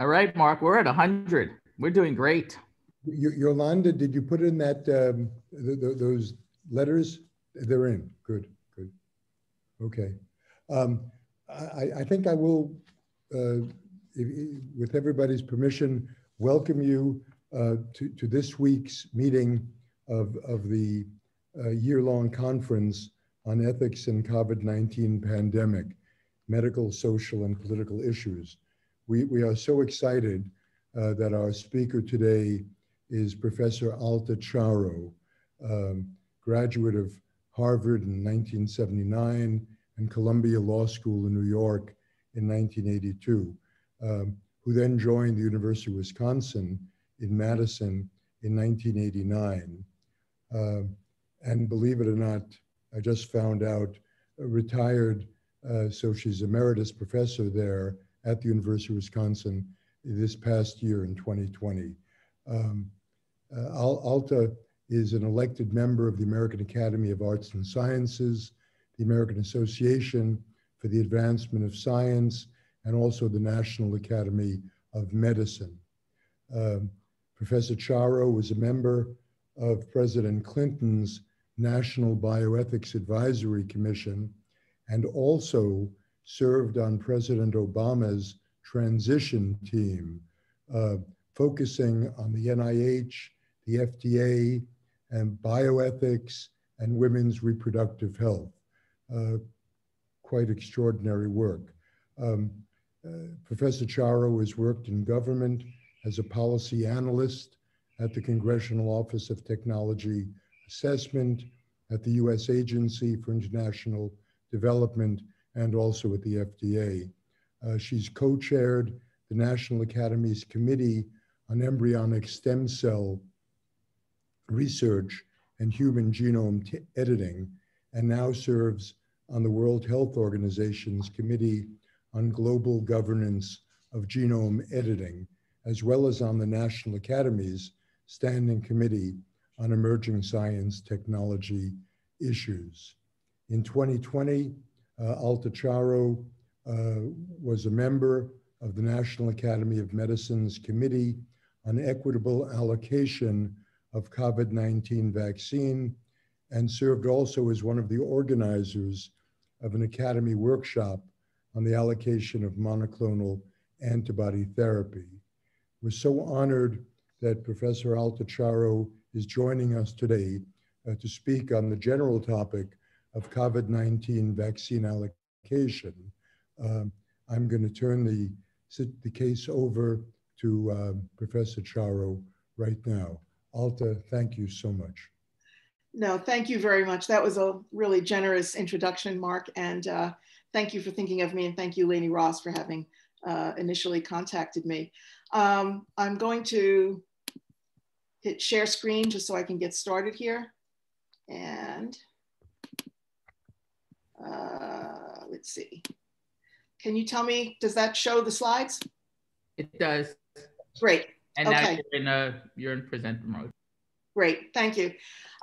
All right, Mark, we're at 100. We're doing great. Y- Yolanda, did you put in that um, th- th- those letters? They're in. Good, good. Okay. Um, I, I think I will, uh, if- with everybody's permission, welcome you uh, to, to this week's meeting of, of the uh, year-long conference on ethics in COVID-19 pandemic, medical, social, and political issues. We, we are so excited uh, that our speaker today is Professor Alta Charo, um, graduate of Harvard in 1979 and Columbia Law School in New York in 1982, um, who then joined the University of Wisconsin in Madison in 1989. Uh, and believe it or not, I just found out, uh, retired, uh, so she's emeritus professor there at the University of Wisconsin this past year in 2020. Um, uh, Alta is an elected member of the American Academy of Arts and Sciences, the American Association for the Advancement of Science, and also the National Academy of Medicine. Um, Professor Charo was a member of President Clinton's National Bioethics Advisory Commission and also served on President Obama's transition team, uh, focusing on the NIH, the FDA, and bioethics and women's reproductive health. Uh, quite extraordinary work. Um, uh, Professor Charo has worked in government as a policy analyst at the Congressional Office of Technology Assessment, at the US Agency for International Development, and also at the FDA. Uh, she's co chaired the National Academy's Committee on Embryonic Stem Cell Research and Human Genome Editing, and now serves on the World Health Organization's Committee on Global Governance of Genome Editing, as well as on the National Academy's Standing Committee on Emerging Science Technology Issues. In 2020, uh, Alta Charo uh, was a member of the National Academy of Medicine's Committee on Equitable Allocation of COVID 19 vaccine and served also as one of the organizers of an Academy workshop on the allocation of monoclonal antibody therapy. We're so honored that Professor Alta Charo is joining us today uh, to speak on the general topic of COVID 19 vaccine allocation. Um, I'm going to turn the, the case over to um, Professor Charo right now. Alta, thank you so much. No, thank you very much. That was a really generous introduction, Mark. And uh, thank you for thinking of me. And thank you, Lainie Ross, for having uh, initially contacted me. Um, I'm going to hit share screen just so I can get started here. And uh, let's see. Can you tell me, does that show the slides? It does. Great. And okay. now you're in, a, you're in present mode. Great, thank you.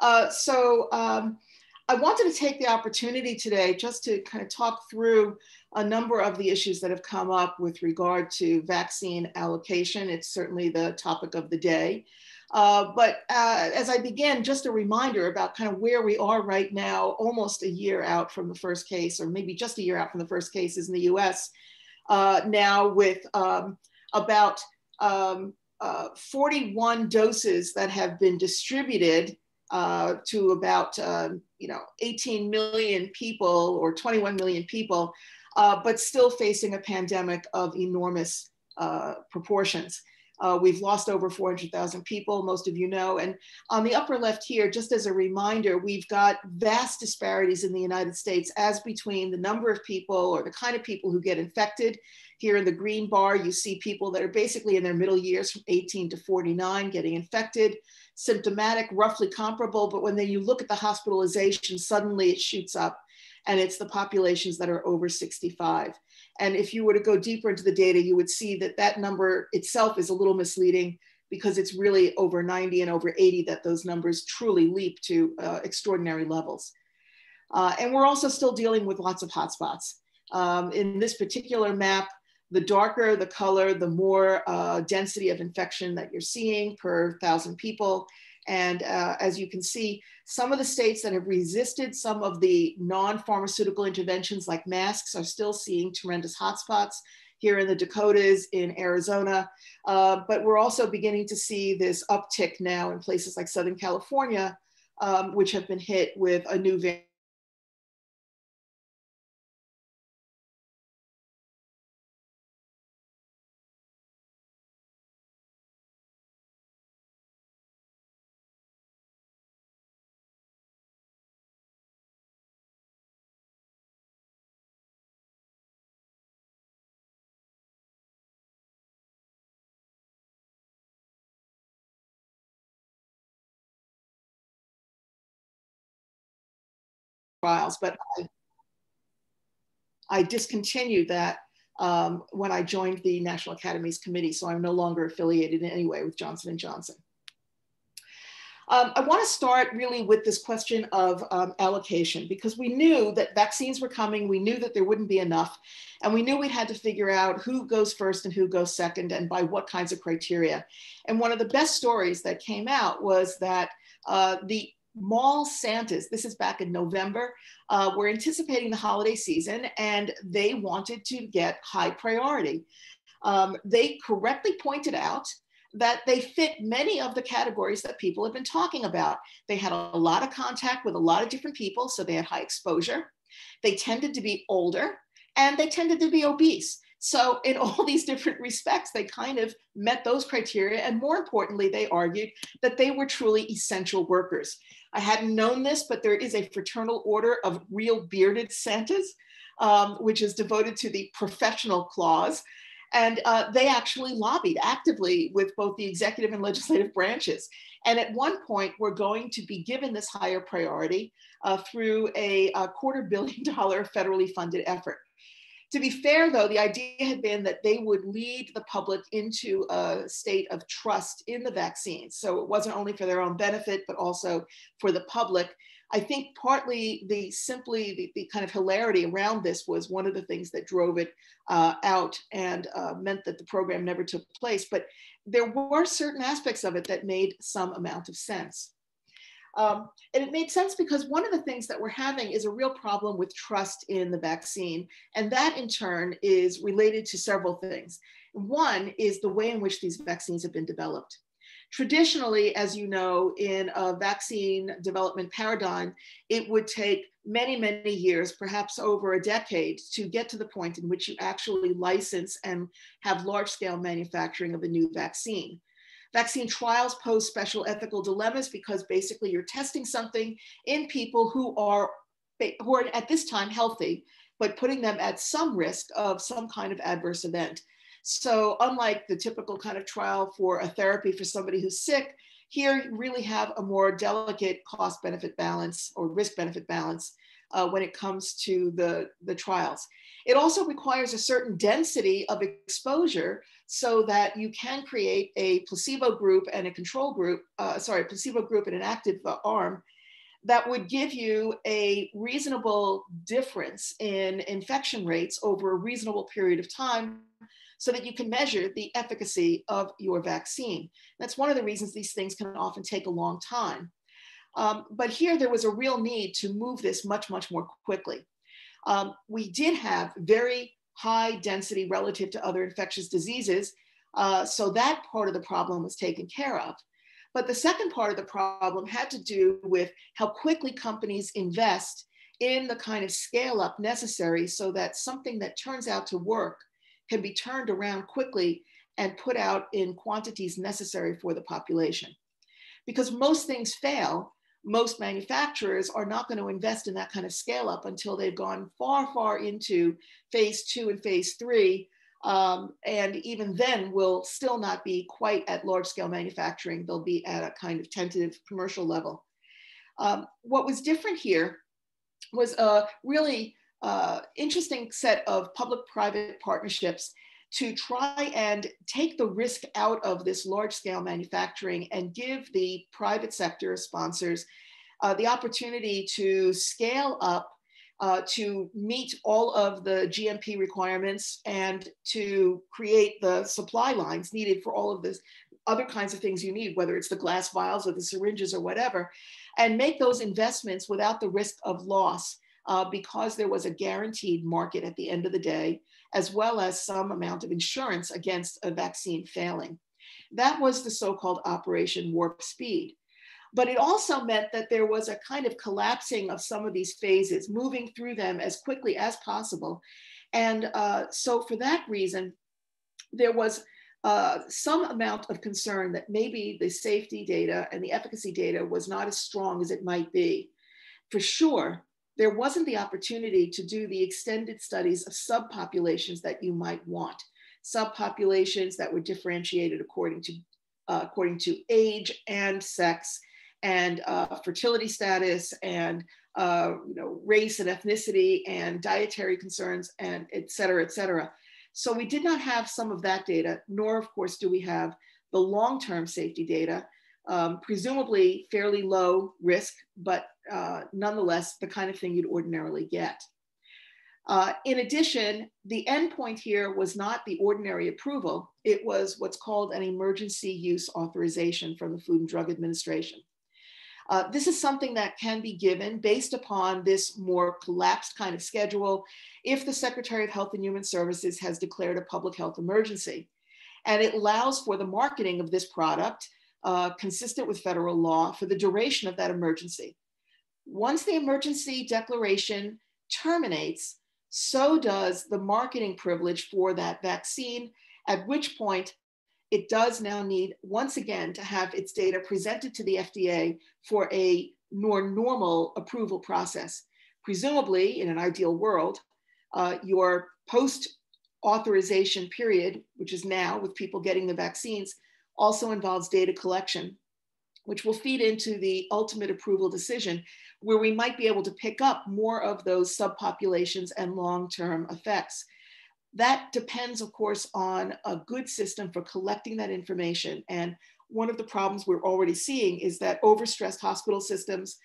Uh, so um, I wanted to take the opportunity today just to kind of talk through a number of the issues that have come up with regard to vaccine allocation. It's certainly the topic of the day. Uh, but uh, as I began, just a reminder about kind of where we are right now, almost a year out from the first case, or maybe just a year out from the first cases in the US, uh, now with um, about um, uh, 41 doses that have been distributed uh, to about um, you know 18 million people or 21 million people, but still facing a pandemic of enormous proportions. Uh, we've lost over 400,000 people, most of you know. And on the upper left here, just as a reminder, we've got vast disparities in the United States as between the number of people or the kind of people who get infected. Here in the green bar, you see people that are basically in their middle years from 18 to 49 getting infected, symptomatic, roughly comparable. But when then you look at the hospitalization, suddenly it shoots up and it's the populations that are over 65. And if you were to go deeper into the data, you would see that that number itself is a little misleading because it's really over 90 and over 80 that those numbers truly leap to uh, extraordinary levels. Uh, and we're also still dealing with lots of hotspots. Um, in this particular map, the darker the color, the more uh, density of infection that you're seeing per thousand people. And uh, as you can see, some of the states that have resisted some of the non-pharmaceutical interventions like masks are still seeing tremendous hotspots here in the Dakotas, in Arizona. Uh, but we're also beginning to see this uptick now in places like Southern California, um, which have been hit with a new variant. Trials, but I, I discontinued that um, when I joined the National Academies Committee, so I'm no longer affiliated in any way with Johnson & Johnson. Um, I want to start really with this question of um, allocation because we knew that vaccines were coming. We knew that there wouldn't be enough. And we knew we had to figure out who goes first and who goes second and by what kinds of criteria. And one of the best stories that came out was that uh, the mall Santas, this is back in November, uh, were anticipating the holiday season and they wanted to get high priority. Um, they correctly pointed out that they fit many of the categories that people have been talking about. They had a lot of contact with a lot of different people, so they had high exposure. They tended to be older and they tended to be obese. So, in all these different respects, they kind of met those criteria. And more importantly, they argued that they were truly essential workers. I hadn't known this, but there is a fraternal order of real bearded Santas, um, which is devoted to the professional Claus. And uh, they actually lobbied actively with both the executive and legislative branches. And at one point, we're going to be given this higher priority uh, through a, a quarter billion dollar federally funded effort. To be fair, though, the idea had been that they would lead the public into a state of trust in the vaccine. So it wasn't only for their own benefit, but also for the public. I think partly the simply the, the kind of hilarity around this was one of the things that drove it uh, out and uh, meant that the program never took place. But there were certain aspects of it that made some amount of sense. Um, and it made sense because one of the things that we're having is a real problem with trust in the vaccine. And that in turn is related to several things. One is the way in which these vaccines have been developed. Traditionally, as you know, in a vaccine development paradigm, it would take many, many years, perhaps over a decade, to get to the point in which you actually license and have large scale manufacturing of a new vaccine. Vaccine trials pose special ethical dilemmas because basically you're testing something in people who are, who are at this time healthy, but putting them at some risk of some kind of adverse event. So unlike the typical kind of trial for a therapy for somebody who's sick, here you really have a more delicate cost benefit balance or risk benefit balance uh, when it comes to the, the trials. It also requires a certain density of exposure so that you can create a placebo group and a control group, uh, sorry, placebo group and an active uh, arm that would give you a reasonable difference in infection rates over a reasonable period of time so that you can measure the efficacy of your vaccine. That's one of the reasons these things can often take a long time. Um, but here there was a real need to move this much, much more quickly. Um, we did have very high density relative to other infectious diseases. Uh, so that part of the problem was taken care of. But the second part of the problem had to do with how quickly companies invest in the kind of scale up necessary so that something that turns out to work can be turned around quickly and put out in quantities necessary for the population. Because most things fail most manufacturers are not going to invest in that kind of scale up until they've gone far, far into phase two and phase three. Um, and even then will still not be quite at large scale manufacturing. They'll be at a kind of tentative commercial level. Um, what was different here was a really uh, interesting set of public-private partnerships to try and take the risk out of this large scale manufacturing and give the private sector sponsors uh, the opportunity to scale up uh, to meet all of the GMP requirements and to create the supply lines needed for all of this other kinds of things you need, whether it's the glass vials or the syringes or whatever, and make those investments without the risk of loss uh, because there was a guaranteed market at the end of the day, as well as some amount of insurance against a vaccine failing. That was the so-called Operation Warp Speed. But it also meant that there was a kind of collapsing of some of these phases, moving through them as quickly as possible. And uh, so for that reason, there was uh, some amount of concern that maybe the safety data and the efficacy data was not as strong as it might be. For sure, there wasn't the opportunity to do the extended studies of subpopulations that you might want. Subpopulations that were differentiated according to, uh, according to age and sex and uh, fertility status and uh, you know, race and ethnicity and dietary concerns and et cetera, et cetera. So we did not have some of that data, nor of course do we have the long-term safety data, um, presumably fairly low risk, but uh, nonetheless the kind of thing you'd ordinarily get. Uh, in addition, the endpoint here was not the ordinary approval, it was what's called an emergency use authorization from the Food and Drug Administration. Uh, this is something that can be given based upon this more collapsed kind of schedule if the Secretary of Health and Human Services has declared a public health emergency. And it allows for the marketing of this product uh, consistent with federal law for the duration of that emergency. Once the emergency declaration terminates, so does the marketing privilege for that vaccine, at which point it does now need, once again, to have its data presented to the FDA for a more normal approval process. Presumably, in an ideal world, uh, your post authorization period, which is now with people getting the vaccines, also involves data collection, which will feed into the ultimate approval decision, where we might be able to pick up more of those subpopulations and long term effects. That depends, of course, on a good system for collecting that information. And one of the problems we're already seeing is that overstressed hospital systems,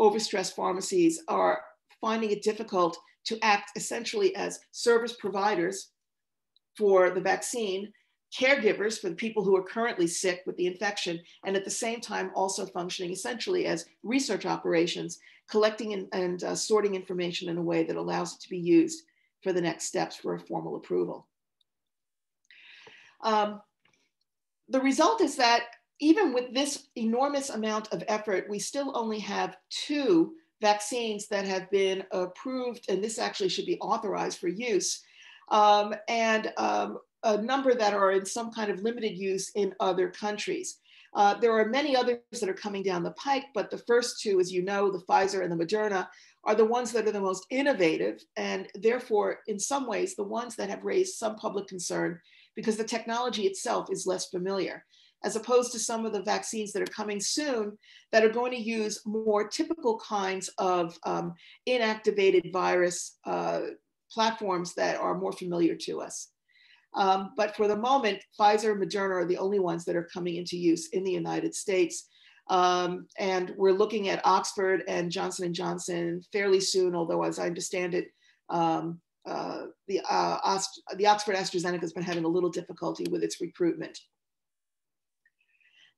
overstressed pharmacies are finding it difficult to act essentially as service providers for the vaccine, caregivers for the people who are currently sick with the infection, and at the same time also functioning essentially as research operations, collecting and, and uh, sorting information in a way that allows it to be used for the next steps for a formal approval. Um, the result is that even with this enormous amount of effort, we still only have two vaccines that have been approved, and this actually should be authorized for use, um, and um, a number that are in some kind of limited use in other countries. Uh, there are many others that are coming down the pike, but the first two, as you know, the Pfizer and the Moderna, are the ones that are the most innovative and therefore, in some ways, the ones that have raised some public concern because the technology itself is less familiar, as opposed to some of the vaccines that are coming soon that are going to use more typical kinds of um, inactivated virus uh, platforms that are more familiar to us. Um, but for the moment, Pfizer and Moderna are the only ones that are coming into use in the United States. Um, and we're looking at Oxford and Johnson & Johnson fairly soon, although as I understand it, um, uh, the, uh, the Oxford AstraZeneca has been having a little difficulty with its recruitment.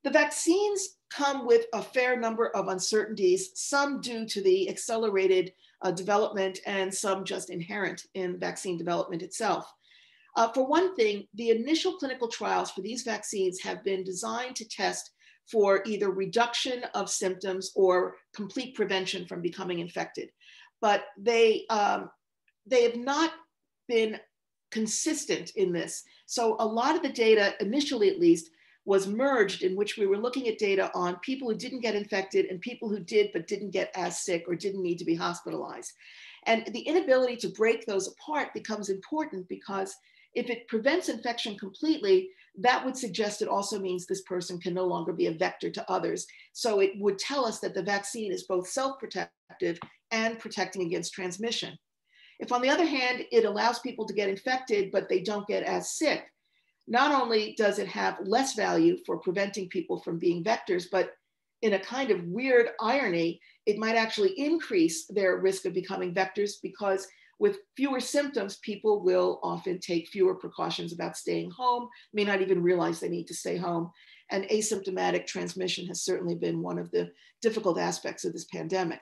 The vaccines come with a fair number of uncertainties, some due to the accelerated uh, development and some just inherent in vaccine development itself. Uh, for one thing, the initial clinical trials for these vaccines have been designed to test for either reduction of symptoms or complete prevention from becoming infected. But they, um, they have not been consistent in this. So a lot of the data, initially at least, was merged in which we were looking at data on people who didn't get infected and people who did but didn't get as sick or didn't need to be hospitalized. And the inability to break those apart becomes important because if it prevents infection completely, that would suggest it also means this person can no longer be a vector to others. So it would tell us that the vaccine is both self-protective and protecting against transmission. If on the other hand, it allows people to get infected, but they don't get as sick, not only does it have less value for preventing people from being vectors, but in a kind of weird irony, it might actually increase their risk of becoming vectors because with fewer symptoms, people will often take fewer precautions about staying home, may not even realize they need to stay home. And asymptomatic transmission has certainly been one of the difficult aspects of this pandemic.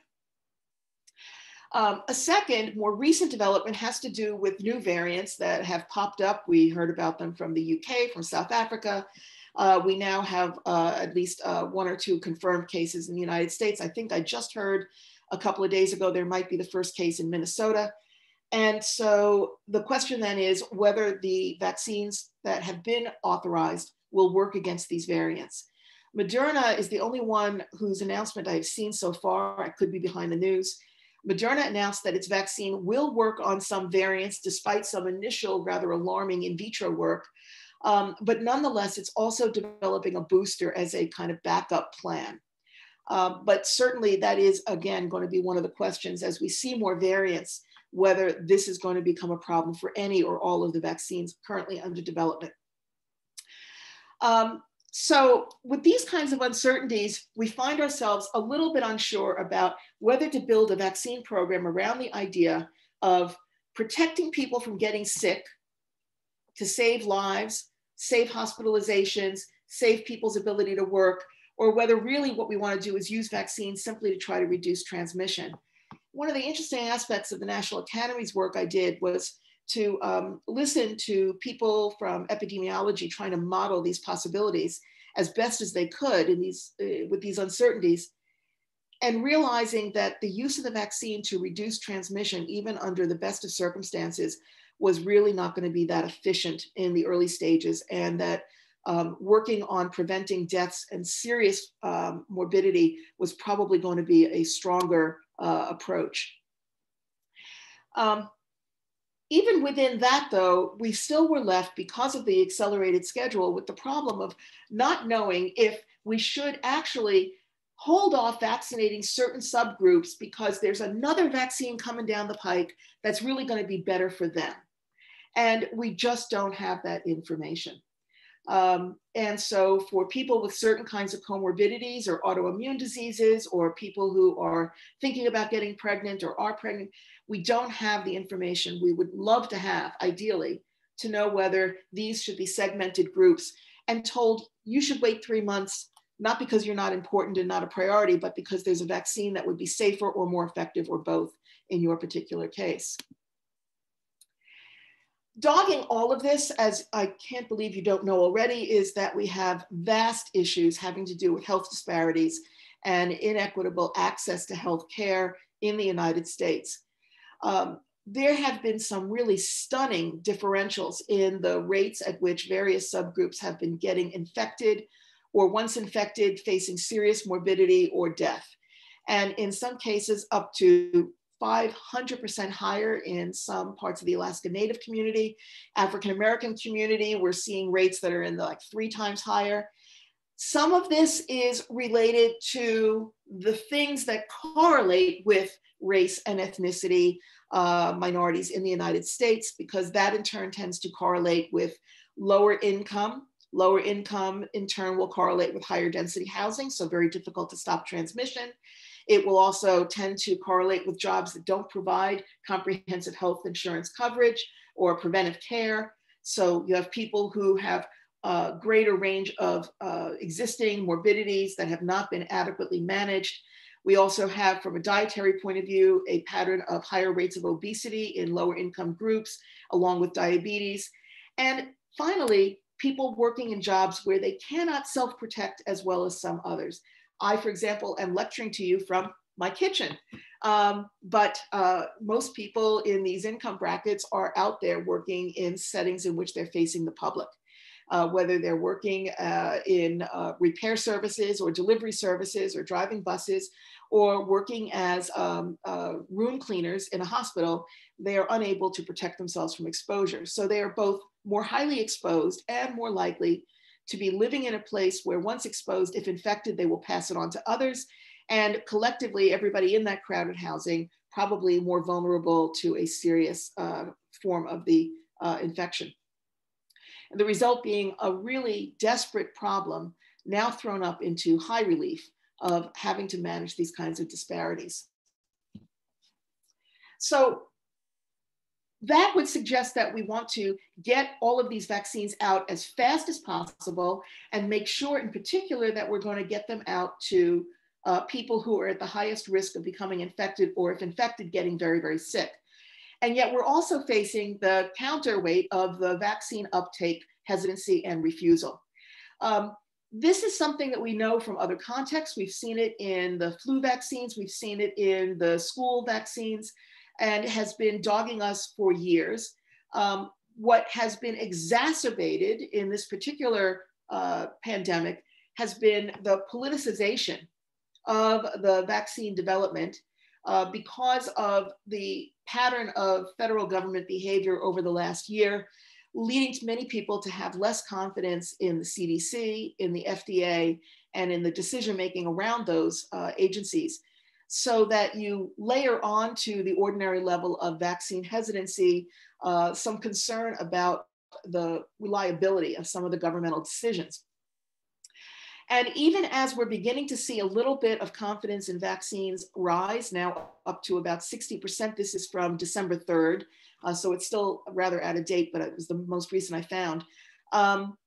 Um, a second, more recent development has to do with new variants that have popped up. We heard about them from the UK, from South Africa. Uh, we now have uh, at least uh, one or two confirmed cases in the United States. I think I just heard a couple of days ago there might be the first case in Minnesota. And so the question then is whether the vaccines that have been authorized will work against these variants. Moderna is the only one whose announcement I've seen so far. I could be behind the news Moderna announced that its vaccine will work on some variants despite some initial rather alarming in vitro work. Um, but nonetheless, it's also developing a booster as a kind of backup plan. Uh, but certainly that is, again, going to be one of the questions as we see more variants, whether this is going to become a problem for any or all of the vaccines currently under development. Um, so with these kinds of uncertainties, we find ourselves a little bit unsure about whether to build a vaccine program around the idea of protecting people from getting sick to save lives, save hospitalizations, save people's ability to work, or whether really what we want to do is use vaccines simply to try to reduce transmission. One of the interesting aspects of the National Academy's work I did was to um, listen to people from epidemiology trying to model these possibilities as best as they could in these, uh, with these uncertainties, and realizing that the use of the vaccine to reduce transmission, even under the best of circumstances, was really not going to be that efficient in the early stages, and that um, working on preventing deaths and serious um, morbidity was probably going to be a stronger uh, approach. Um, even within that, though, we still were left because of the accelerated schedule with the problem of not knowing if we should actually hold off vaccinating certain subgroups because there's another vaccine coming down the pike that's really going to be better for them. And we just don't have that information. Um, and so, for people with certain kinds of comorbidities or autoimmune diseases, or people who are thinking about getting pregnant or are pregnant, we don't have the information we would love to have, ideally, to know whether these should be segmented groups and told you should wait three months, not because you're not important and not a priority, but because there's a vaccine that would be safer or more effective or both in your particular case. Dogging all of this, as I can't believe you don't know already, is that we have vast issues having to do with health disparities and inequitable access to health care in the United States um, there have been some really stunning differentials in the rates at which various subgroups have been getting infected or once infected facing serious morbidity or death. And in some cases up to 500% higher in some parts of the Alaska Native community. African American community, we're seeing rates that are in the like three times higher. Some of this is related to the things that correlate with race and ethnicity uh, minorities in the United States, because that in turn tends to correlate with lower income. Lower income in turn will correlate with higher density housing, so very difficult to stop transmission. It will also tend to correlate with jobs that don't provide comprehensive health insurance coverage or preventive care. So you have people who have a greater range of uh, existing morbidities that have not been adequately managed we also have, from a dietary point of view, a pattern of higher rates of obesity in lower income groups, along with diabetes. And finally, people working in jobs where they cannot self protect as well as some others. I, for example, am lecturing to you from my kitchen. Um, but uh, most people in these income brackets are out there working in settings in which they're facing the public. Uh, whether they're working uh, in uh, repair services or delivery services or driving buses or working as um, uh, room cleaners in a hospital, they are unable to protect themselves from exposure. So they are both more highly exposed and more likely to be living in a place where once exposed, if infected, they will pass it on to others. And collectively, everybody in that crowded housing probably more vulnerable to a serious uh, form of the uh, infection. And the result being a really desperate problem now thrown up into high relief of having to manage these kinds of disparities. So that would suggest that we want to get all of these vaccines out as fast as possible and make sure in particular that we're going to get them out to uh, people who are at the highest risk of becoming infected or if infected getting very very sick. And yet we're also facing the counterweight of the vaccine uptake hesitancy and refusal. Um, this is something that we know from other contexts. We've seen it in the flu vaccines. We've seen it in the school vaccines and has been dogging us for years. Um, what has been exacerbated in this particular uh, pandemic has been the politicization of the vaccine development uh, because of the pattern of federal government behavior over the last year, leading to many people to have less confidence in the CDC, in the FDA, and in the decision making around those uh, agencies so that you layer on to the ordinary level of vaccine hesitancy uh, some concern about the reliability of some of the governmental decisions. And even as we're beginning to see a little bit of confidence in vaccines rise, now up to about 60%, this is from December 3rd, uh, so it's still rather out of date, but it was the most recent I found. Um,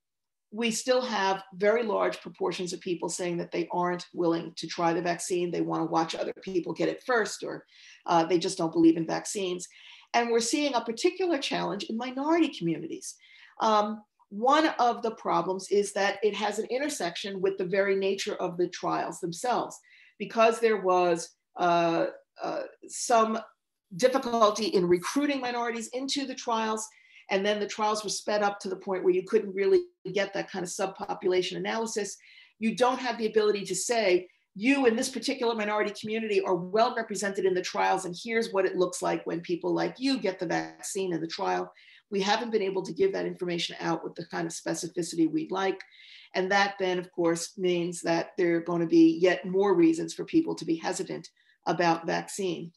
we still have very large proportions of people saying that they aren't willing to try the vaccine. They want to watch other people get it first, or uh, they just don't believe in vaccines. And we're seeing a particular challenge in minority communities. Um, one of the problems is that it has an intersection with the very nature of the trials themselves, because there was uh, uh, some difficulty in recruiting minorities into the trials and then the trials were sped up to the point where you couldn't really get that kind of subpopulation analysis. You don't have the ability to say, you in this particular minority community are well represented in the trials, and here's what it looks like when people like you get the vaccine in the trial. We haven't been able to give that information out with the kind of specificity we'd like. And that then, of course, means that there are going to be yet more reasons for people to be hesitant about vaccine.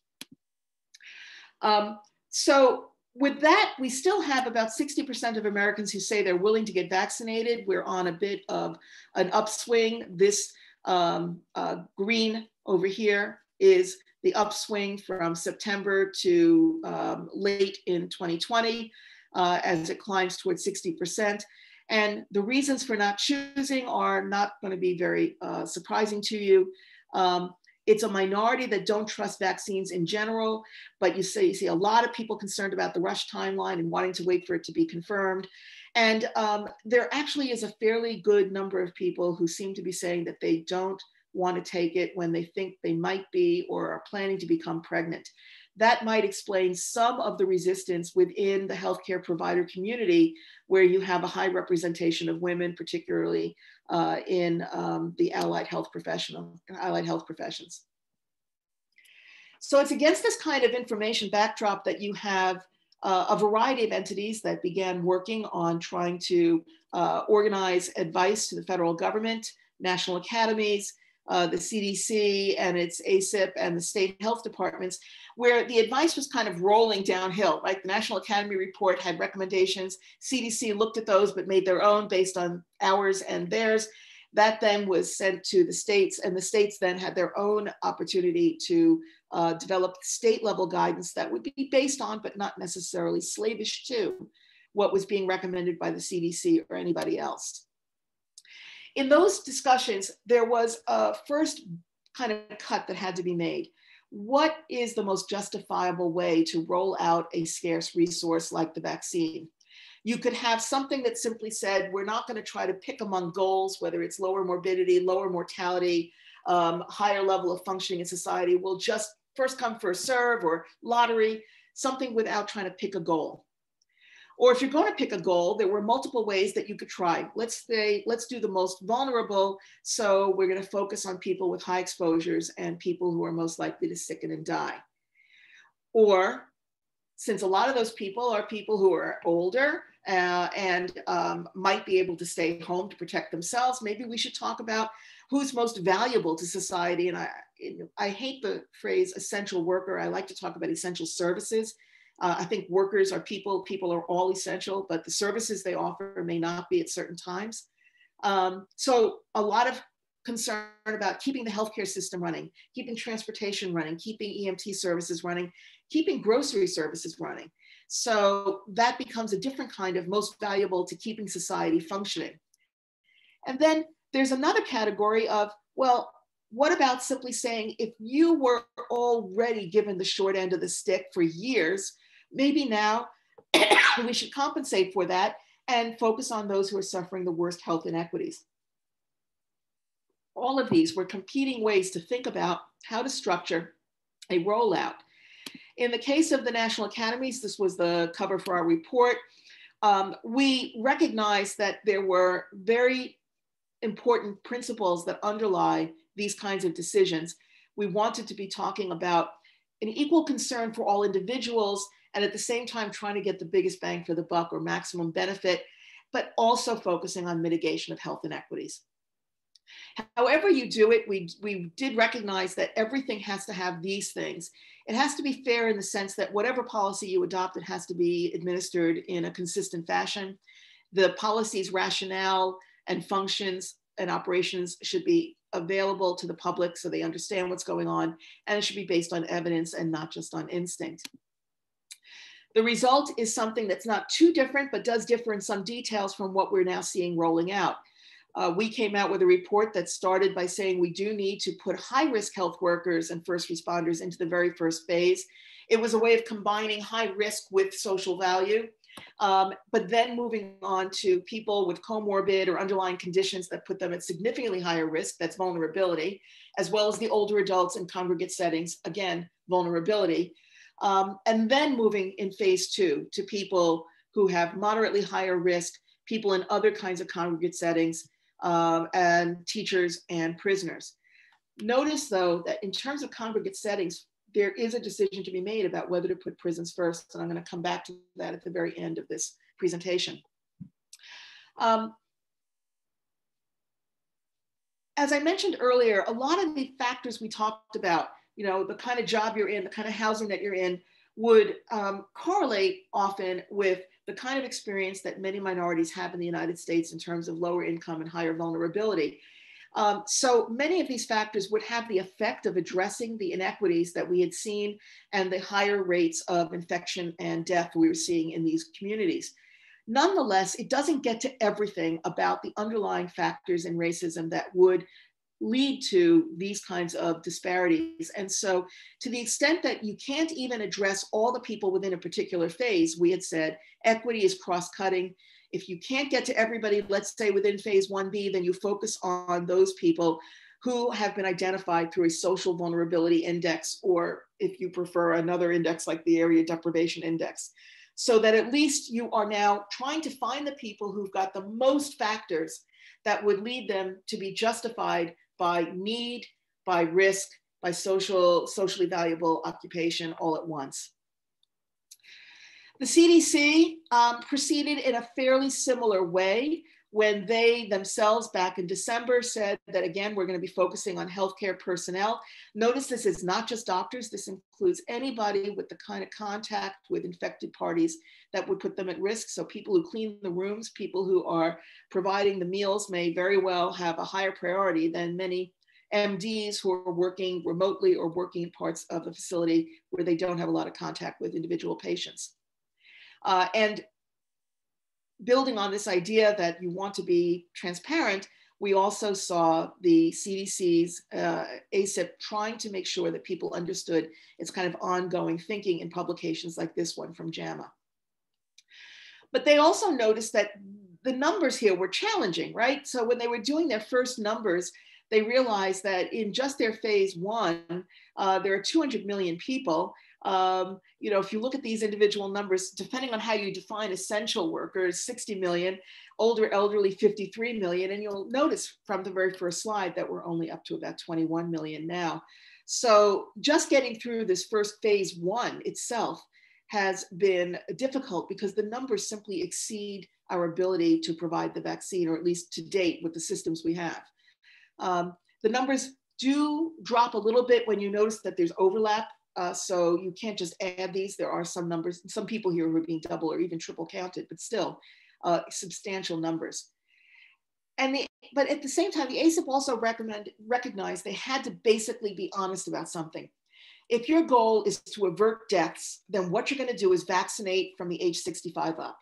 Um, so with that, we still have about 60% of Americans who say they're willing to get vaccinated. We're on a bit of an upswing. This um, uh, green over here is the upswing from September to um, late in 2020 uh, as it climbs towards 60%. And the reasons for not choosing are not going to be very uh, surprising to you. Um, it's a minority that don't trust vaccines in general, but you see, you see a lot of people concerned about the rush timeline and wanting to wait for it to be confirmed. And um, there actually is a fairly good number of people who seem to be saying that they don't want to take it when they think they might be or are planning to become pregnant. That might explain some of the resistance within the healthcare provider community, where you have a high representation of women, particularly uh, in um, the allied health professional, allied health professions. So it's against this kind of information backdrop that you have uh, a variety of entities that began working on trying to uh, organize advice to the federal government, national academies, uh, the CDC and its ACIP and the state health departments, where the advice was kind of rolling downhill, right? The National Academy report had recommendations. CDC looked at those, but made their own based on ours and theirs. That then was sent to the states, and the states then had their own opportunity to uh, develop state level guidance that would be based on, but not necessarily slavish to, what was being recommended by the CDC or anybody else in those discussions, there was a first kind of cut that had to be made. What is the most justifiable way to roll out a scarce resource like the vaccine? You could have something that simply said, we're not going to try to pick among goals, whether it's lower morbidity, lower mortality, um, higher level of functioning in society. We'll just first come, first serve, or lottery, something without trying to pick a goal. Or if you're going to pick a goal, there were multiple ways that you could try. Let's say, let's do the most vulnerable. So we're going to focus on people with high exposures and people who are most likely to sicken and die. Or since a lot of those people are people who are older uh, and um, might be able to stay home to protect themselves, maybe we should talk about who's most valuable to society. And I, I hate the phrase essential worker. I like to talk about essential services uh, I think workers are people, people are all essential, but the services they offer may not be at certain times. Um, so a lot of concern about keeping the healthcare system running, keeping transportation running, keeping EMT services running, keeping grocery services running. So that becomes a different kind of most valuable to keeping society functioning. And then there's another category of, well, what about simply saying if you were already given the short end of the stick for years, maybe now we should compensate for that and focus on those who are suffering the worst health inequities. All of these were competing ways to think about how to structure a rollout. In the case of the National Academies, this was the cover for our report, um, we recognized that there were very important principles that underlie these kinds of decisions. We wanted to be talking about an equal concern for all individuals and at the same time trying to get the biggest bang for the buck or maximum benefit, but also focusing on mitigation of health inequities. However you do it, we, we did recognize that everything has to have these things. It has to be fair in the sense that whatever policy you adopt, it has to be administered in a consistent fashion. The policy's rationale and functions and operations should be available to the public so they understand what's going on, and it should be based on evidence and not just on instinct. The result is something that's not too different, but does differ in some details from what we're now seeing rolling out. Uh, we came out with a report that started by saying we do need to put high risk health workers and first responders into the very first phase. It was a way of combining high risk with social value. Um, but then moving on to people with comorbid or underlying conditions that put them at significantly higher risk, that's vulnerability, as well as the older adults in congregate settings, again, vulnerability. Um, and then moving in phase two to people who have moderately higher risk, people in other kinds of congregate settings, um, and teachers and prisoners. Notice though that in terms of congregate settings, there is a decision to be made about whether to put prisons first. And I'm going to come back to that at the very end of this presentation. Um, as I mentioned earlier, a lot of the factors we talked about, you know, the kind of job you're in, the kind of housing that you're in, would um, correlate often with the kind of experience that many minorities have in the United States in terms of lower income and higher vulnerability. Um, so many of these factors would have the effect of addressing the inequities that we had seen and the higher rates of infection and death we were seeing in these communities. Nonetheless, it doesn't get to everything about the underlying factors in racism that would lead to these kinds of disparities. And so, to the extent that you can't even address all the people within a particular phase, we had said equity is cross cutting. If you can't get to everybody, let's say within phase 1B, then you focus on those people who have been identified through a social vulnerability index, or if you prefer, another index like the area deprivation index. So that at least you are now trying to find the people who've got the most factors that would lead them to be justified by need, by risk, by social, socially valuable occupation all at once. The CDC um, proceeded in a fairly similar way when they themselves back in December said that again, we're going to be focusing on healthcare personnel. Notice this is not just doctors, this includes anybody with the kind of contact with infected parties that would put them at risk. So people who clean the rooms, people who are providing the meals may very well have a higher priority than many MDs who are working remotely or working in parts of the facility where they don't have a lot of contact with individual patients. Uh, and building on this idea that you want to be transparent, we also saw the CDC's uh, trying to make sure that people understood its kind of ongoing thinking in publications like this one from JAMA. But they also noticed that the numbers here were challenging, right? So when they were doing their first numbers, they realized that in just their phase one, uh, there are 200 million people um, you know, if you look at these individual numbers, depending on how you define essential workers, 60 million, older elderly 53 million, and you'll notice from the very first slide that we're only up to about 21 million now. So just getting through this first phase one itself has been difficult because the numbers simply exceed our ability to provide the vaccine, or at least to date with the systems we have. Um, the numbers do drop a little bit when you notice that there's overlap uh, so you can't just add these. There are some numbers, some people here who are being double or even triple counted, but still uh, substantial numbers. and the, but at the same time, the ACIP also recommend, recognized they had to basically be honest about something. If your goal is to avert deaths, then what you're going to do is vaccinate from the age 65 up.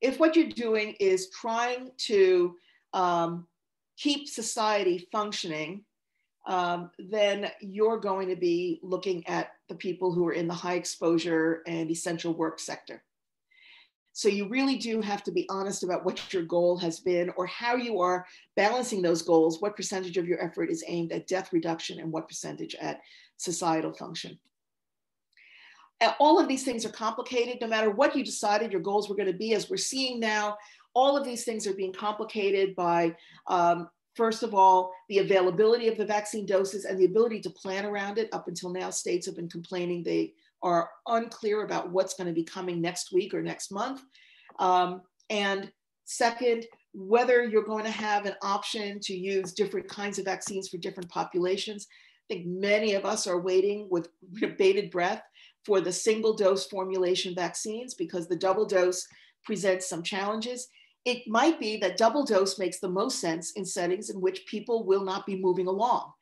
If what you're doing is trying to um, keep society functioning, um, then you're going to be looking at the people who are in the high exposure and essential work sector. So you really do have to be honest about what your goal has been or how you are balancing those goals, what percentage of your effort is aimed at death reduction and what percentage at societal function. All of these things are complicated, no matter what you decided your goals were gonna be, as we're seeing now, all of these things are being complicated by, um, first of all, the availability of the vaccine doses and the ability to plan around it. Up until now, states have been complaining they are unclear about what's going to be coming next week or next month. Um, and second, whether you're going to have an option to use different kinds of vaccines for different populations. I think many of us are waiting with bated breath for the single dose formulation vaccines because the double dose presents some challenges. It might be that double dose makes the most sense in settings in which people will not be moving along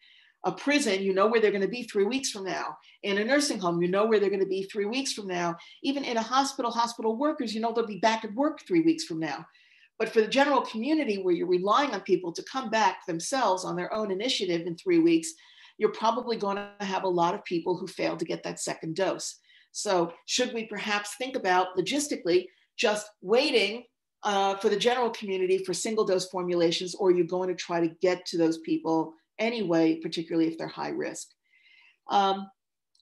a prison, you know where they're going to be three weeks from now. In a nursing home, you know where they're going to be three weeks from now. Even in a hospital, hospital workers, you know they'll be back at work three weeks from now. But for the general community where you're relying on people to come back themselves on their own initiative in three weeks, you're probably going to have a lot of people who fail to get that second dose. So, should we perhaps think about logistically just waiting uh, for the general community for single dose formulations, or you're going to try to get to those people anyway, particularly if they're high risk. Um,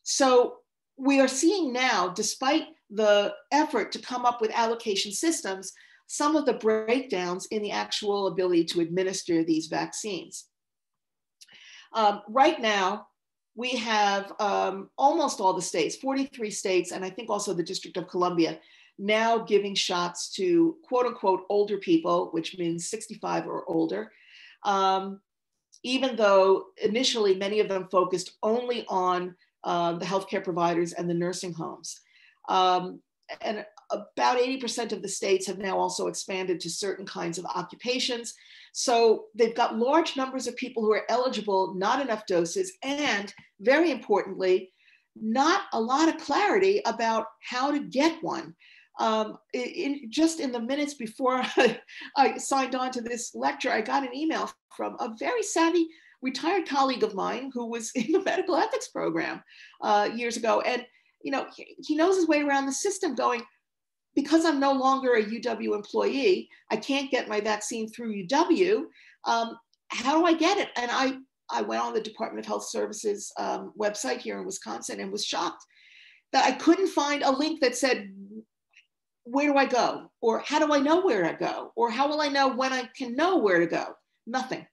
so we are seeing now, despite the effort to come up with allocation systems, some of the breakdowns in the actual ability to administer these vaccines. Um, right now, we have um, almost all the states, 43 states, and I think also the District of Columbia, now giving shots to quote unquote older people, which means 65 or older, um, even though initially many of them focused only on uh, the healthcare providers and the nursing homes. Um, and about 80% of the states have now also expanded to certain kinds of occupations. So they've got large numbers of people who are eligible, not enough doses, and very importantly, not a lot of clarity about how to get one um, in, just in the minutes before I signed on to this lecture, I got an email from a very savvy retired colleague of mine who was in the medical ethics program uh, years ago. And, you know, he, he knows his way around the system going, because I'm no longer a UW employee, I can't get my vaccine through UW. Um, how do I get it? And I, I went on the Department of Health Services um, website here in Wisconsin and was shocked that I couldn't find a link that said where do I go? Or how do I know where to go? Or how will I know when I can know where to go? Nothing.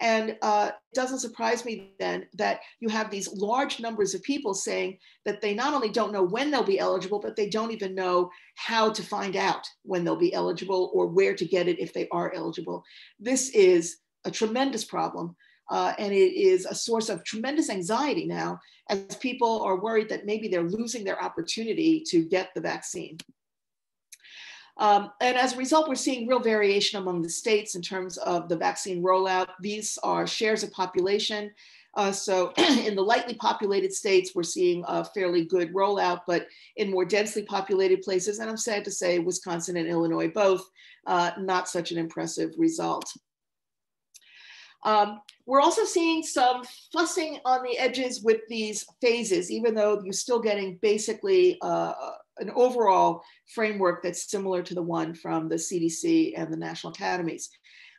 And uh, it doesn't surprise me then that you have these large numbers of people saying that they not only don't know when they'll be eligible, but they don't even know how to find out when they'll be eligible or where to get it if they are eligible. This is a tremendous problem. Uh, and it is a source of tremendous anxiety now as people are worried that maybe they're losing their opportunity to get the vaccine. Um, and as a result, we're seeing real variation among the states in terms of the vaccine rollout. These are shares of population. Uh, so in the lightly populated states, we're seeing a fairly good rollout, but in more densely populated places, and I'm sad to say Wisconsin and Illinois both, uh, not such an impressive result. Um, we're also seeing some fussing on the edges with these phases, even though you're still getting basically uh, an overall framework that's similar to the one from the CDC and the national academies.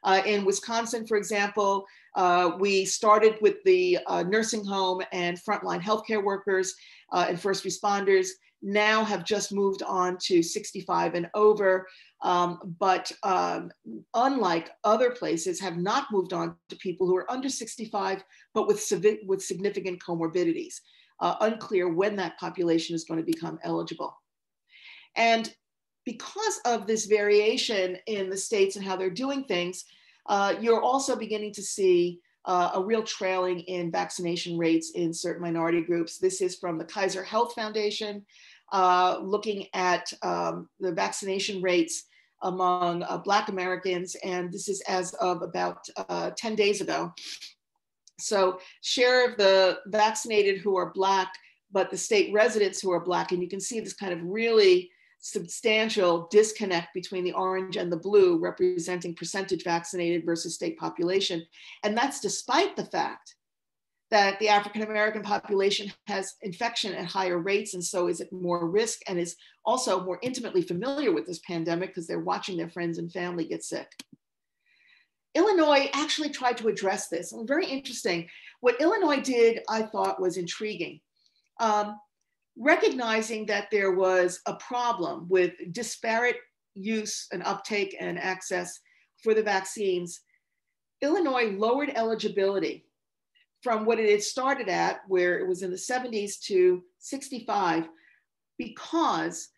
Uh, in Wisconsin, for example, uh, we started with the uh, nursing home and frontline healthcare workers uh, and first responders, now have just moved on to 65 and over, um, but um, unlike other places, have not moved on to people who are under 65, but with, with significant comorbidities. Uh, unclear when that population is going to become eligible. And because of this variation in the states and how they're doing things, uh, you're also beginning to see uh, a real trailing in vaccination rates in certain minority groups. This is from the Kaiser Health Foundation, uh, looking at um, the vaccination rates among uh, Black Americans, and this is as of about uh, 10 days ago. So share of the vaccinated who are Black, but the state residents who are Black, and you can see this kind of really substantial disconnect between the orange and the blue representing percentage vaccinated versus state population. And that's despite the fact that the African American population has infection at higher rates and so is at more risk and is also more intimately familiar with this pandemic because they're watching their friends and family get sick. Illinois actually tried to address this. And very interesting. What Illinois did, I thought, was intriguing. Um, recognizing that there was a problem with disparate use and uptake and access for the vaccines, Illinois lowered eligibility from what it had started at, where it was in the 70s to 65, because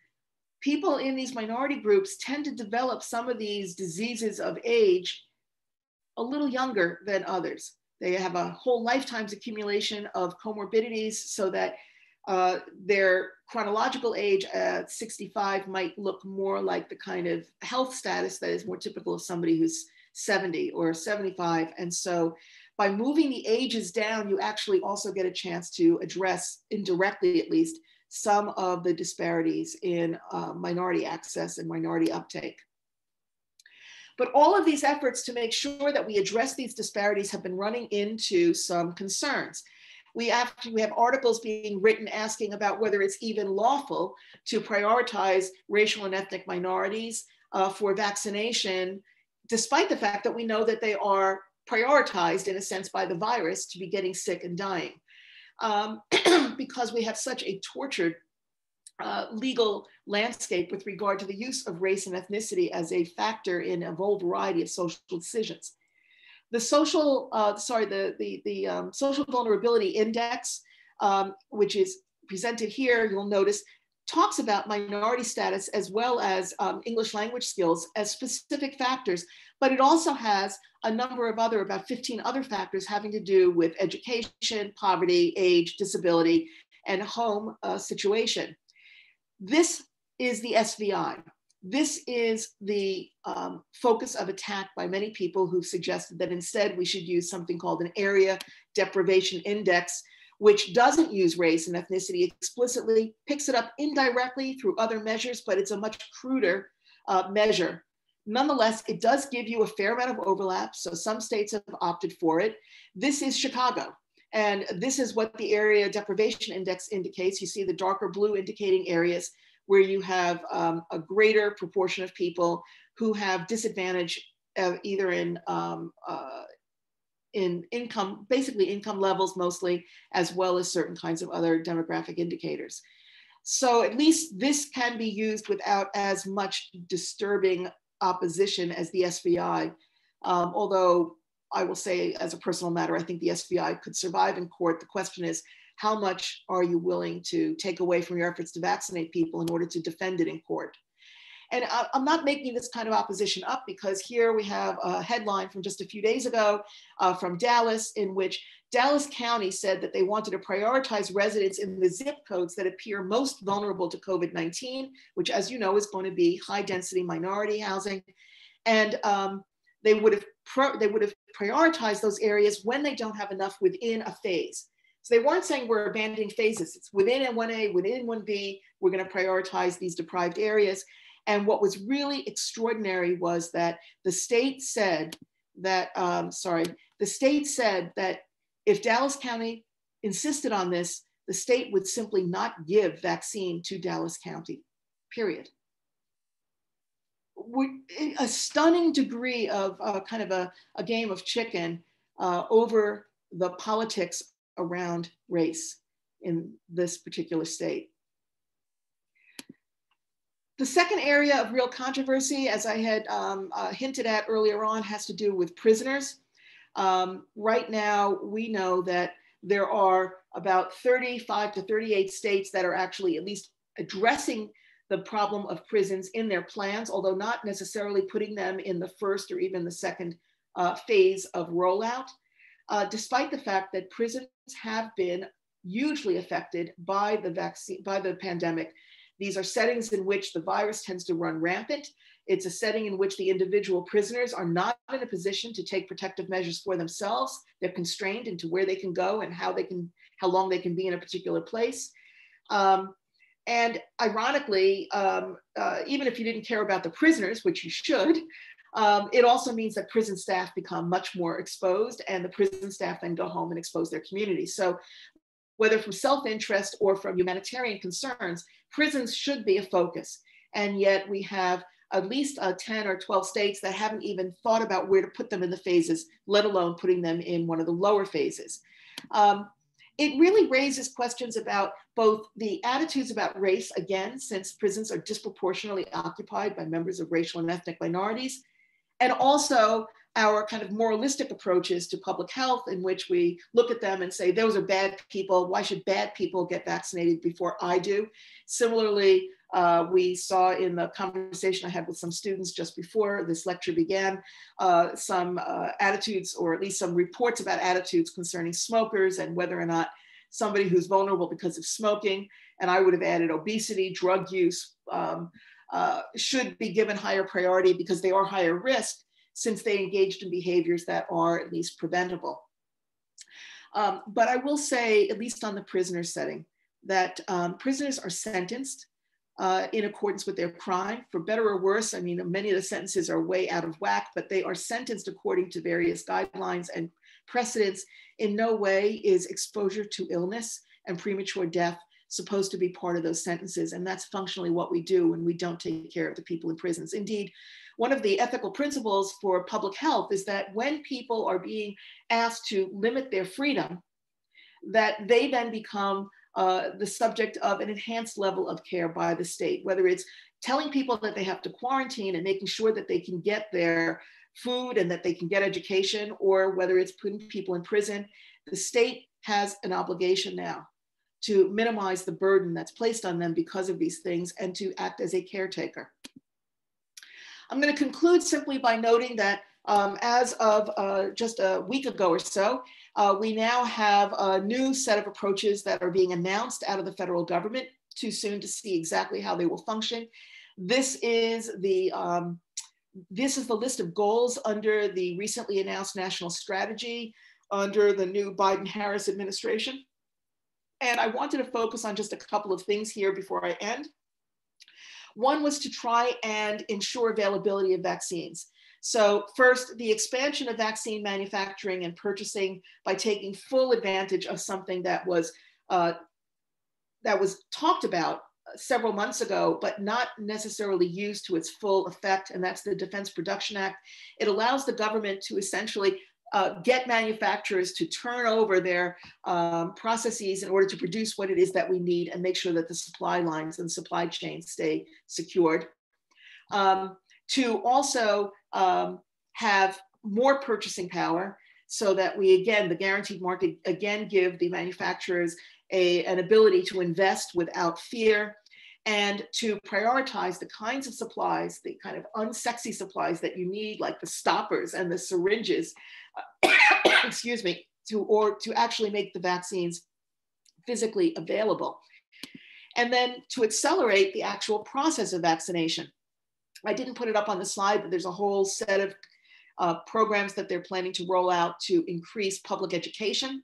people in these minority groups tend to develop some of these diseases of age a little younger than others. They have a whole lifetime's accumulation of comorbidities so that uh, their chronological age at 65 might look more like the kind of health status that is more typical of somebody who's 70 or 75. And so by moving the ages down, you actually also get a chance to address, indirectly at least, some of the disparities in uh, minority access and minority uptake. But all of these efforts to make sure that we address these disparities have been running into some concerns. We have, we have articles being written asking about whether it's even lawful to prioritize racial and ethnic minorities uh, for vaccination, despite the fact that we know that they are prioritized in a sense by the virus to be getting sick and dying. Um, because we have such a tortured uh, legal landscape with regard to the use of race and ethnicity as a factor in a whole variety of social decisions. The social, uh, sorry, the, the, the um, social vulnerability index, um, which is presented here, you'll notice talks about minority status as well as um, English language skills as specific factors, but it also has a number of other, about 15 other factors having to do with education, poverty, age, disability, and home uh, situation. This is the SVI. This is the um, focus of attack by many people who've suggested that instead we should use something called an area deprivation index, which doesn't use race and ethnicity explicitly, picks it up indirectly through other measures, but it's a much cruder uh, measure Nonetheless, it does give you a fair amount of overlap. So some states have opted for it. This is Chicago. And this is what the area deprivation index indicates. You see the darker blue indicating areas where you have um, a greater proportion of people who have disadvantage either in, um, uh, in income, basically income levels mostly, as well as certain kinds of other demographic indicators. So at least this can be used without as much disturbing opposition as the SVI. Um, although I will say, as a personal matter, I think the SVI could survive in court. The question is, how much are you willing to take away from your efforts to vaccinate people in order to defend it in court? And I, am not making this kind of opposition up because here we have a headline from just a few days ago uh, from Dallas in which Dallas County said that they wanted to prioritize residents in the zip codes that appear most vulnerable to COVID 19, which, as you know, is going to be high density minority housing. And um, they would have they would have prioritized those areas when they don't have enough within a phase. So they weren't saying we're abandoning phases. It's within N1A, within N1B, we're going to prioritize these deprived areas. And what was really extraordinary was that the state said that, um, sorry, the state said that if Dallas County insisted on this, the state would simply not give vaccine to Dallas County, period. A stunning degree of uh, kind of a, a, game of chicken uh, over the politics around race in this particular state. The second area of real controversy, as I had um, uh, hinted at earlier on, has to do with prisoners. Um, right now, we know that there are about 35 to 38 states that are actually at least addressing the problem of prisons in their plans, although not necessarily putting them in the first or even the second uh, phase of rollout, uh, despite the fact that prisons have been hugely affected by the vaccine, by the pandemic. These are settings in which the virus tends to run rampant. It's a setting in which the individual prisoners are not in a position to take protective measures for themselves. They're constrained into where they can go and how they can, how long they can be in a particular place. Um, and ironically, um, uh, even if you didn't care about the prisoners, which you should, um, it also means that prison staff become much more exposed and the prison staff then go home and expose their community. So whether from self-interest or from humanitarian concerns, prisons should be a focus. And yet we have at least uh, 10 or 12 states that haven't even thought about where to put them in the phases, let alone putting them in one of the lower phases. Um, it really raises questions about both the attitudes about race, again, since prisons are disproportionately occupied by members of racial and ethnic minorities, and also our kind of moralistic approaches to public health in which we look at them and say, those are bad people. Why should bad people get vaccinated before I do? Similarly, uh, we saw in the conversation I had with some students just before this lecture began, uh, some uh, attitudes or at least some reports about attitudes concerning smokers and whether or not somebody who's vulnerable because of smoking, and I would have added obesity, drug use, um, uh, should be given higher priority because they are higher risk since they engaged in behaviors that are at least preventable. Um, but I will say, at least on the prisoner setting, that um, prisoners are sentenced uh, in accordance with their crime, for better or worse. I mean, many of the sentences are way out of whack, but they are sentenced according to various guidelines and precedents. In no way is exposure to illness and premature death supposed to be part of those sentences. And that's functionally what we do when we don't take care of the people in prisons. Indeed, one of the ethical principles for public health is that when people are being asked to limit their freedom, that they then become uh, the subject of an enhanced level of care by the state, whether it's telling people that they have to quarantine and making sure that they can get their food and that they can get education, or whether it's putting people in prison. The state has an obligation now to minimize the burden that's placed on them because of these things and to act as a caretaker. I'm going to conclude simply by noting that um, as of uh, just a week ago or so, uh, we now have a new set of approaches that are being announced out of the federal government. Too soon to see exactly how they will function. This is the um, this is the list of goals under the recently announced national strategy under the new Biden-Harris administration. And I wanted to focus on just a couple of things here before I end. One was to try and ensure availability of vaccines. So first, the expansion of vaccine manufacturing and purchasing by taking full advantage of something that was uh, that was talked about several months ago, but not necessarily used to its full effect, and that's the Defense Production Act. It allows the government to essentially uh, get manufacturers to turn over their um, processes in order to produce what it is that we need and make sure that the supply lines and supply chains stay secured. Um, to also um, have more purchasing power so that we, again, the guaranteed market, again, give the manufacturers a, an ability to invest without fear and to prioritize the kinds of supplies, the kind of unsexy supplies that you need, like the stoppers and the syringes, excuse me, to or to actually make the vaccines physically available. And then to accelerate the actual process of vaccination. I didn't put it up on the slide, but there's a whole set of uh, programs that they're planning to roll out to increase public education,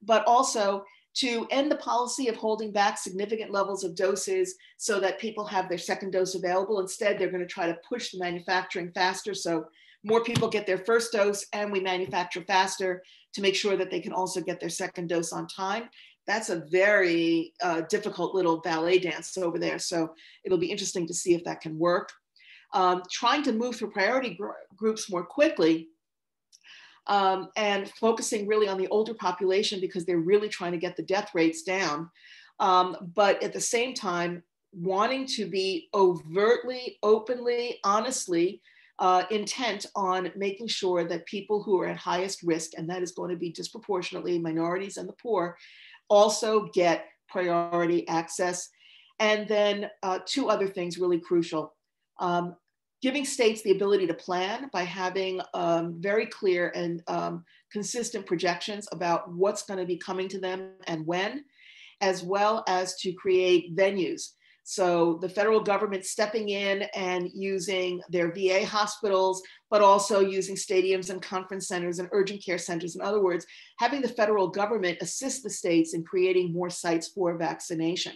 but also to end the policy of holding back significant levels of doses so that people have their second dose available. Instead, they're going to try to push the manufacturing faster so more people get their first dose and we manufacture faster to make sure that they can also get their second dose on time. That's a very uh, difficult little ballet dance over there. So it'll be interesting to see if that can work. Um, trying to move through priority gr groups more quickly um, and focusing really on the older population because they're really trying to get the death rates down. Um, but at the same time, wanting to be overtly, openly, honestly uh, intent on making sure that people who are at highest risk, and that is going to be disproportionately minorities and the poor, also get priority access. And then uh, two other things really crucial. Um, giving states the ability to plan by having um, very clear and um, consistent projections about what's going to be coming to them and when, as well as to create venues So the federal government stepping in and using their VA hospitals, but also using stadiums and conference centers and urgent care centers. In other words, having the federal government assist the states in creating more sites for vaccination.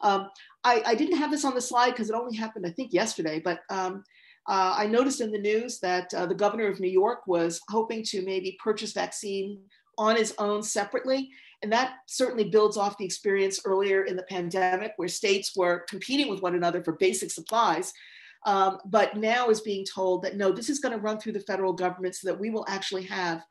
Um, I, I, didn't have this on the slide because it only happened, I think, yesterday, but um, uh, I noticed in the news that uh, the governor of New York was hoping to maybe purchase vaccine on his own separately. And that certainly builds off the experience earlier in the pandemic where states were competing with one another for basic supplies. Um, but now is being told that no, this is going to run through the federal government so that we will actually have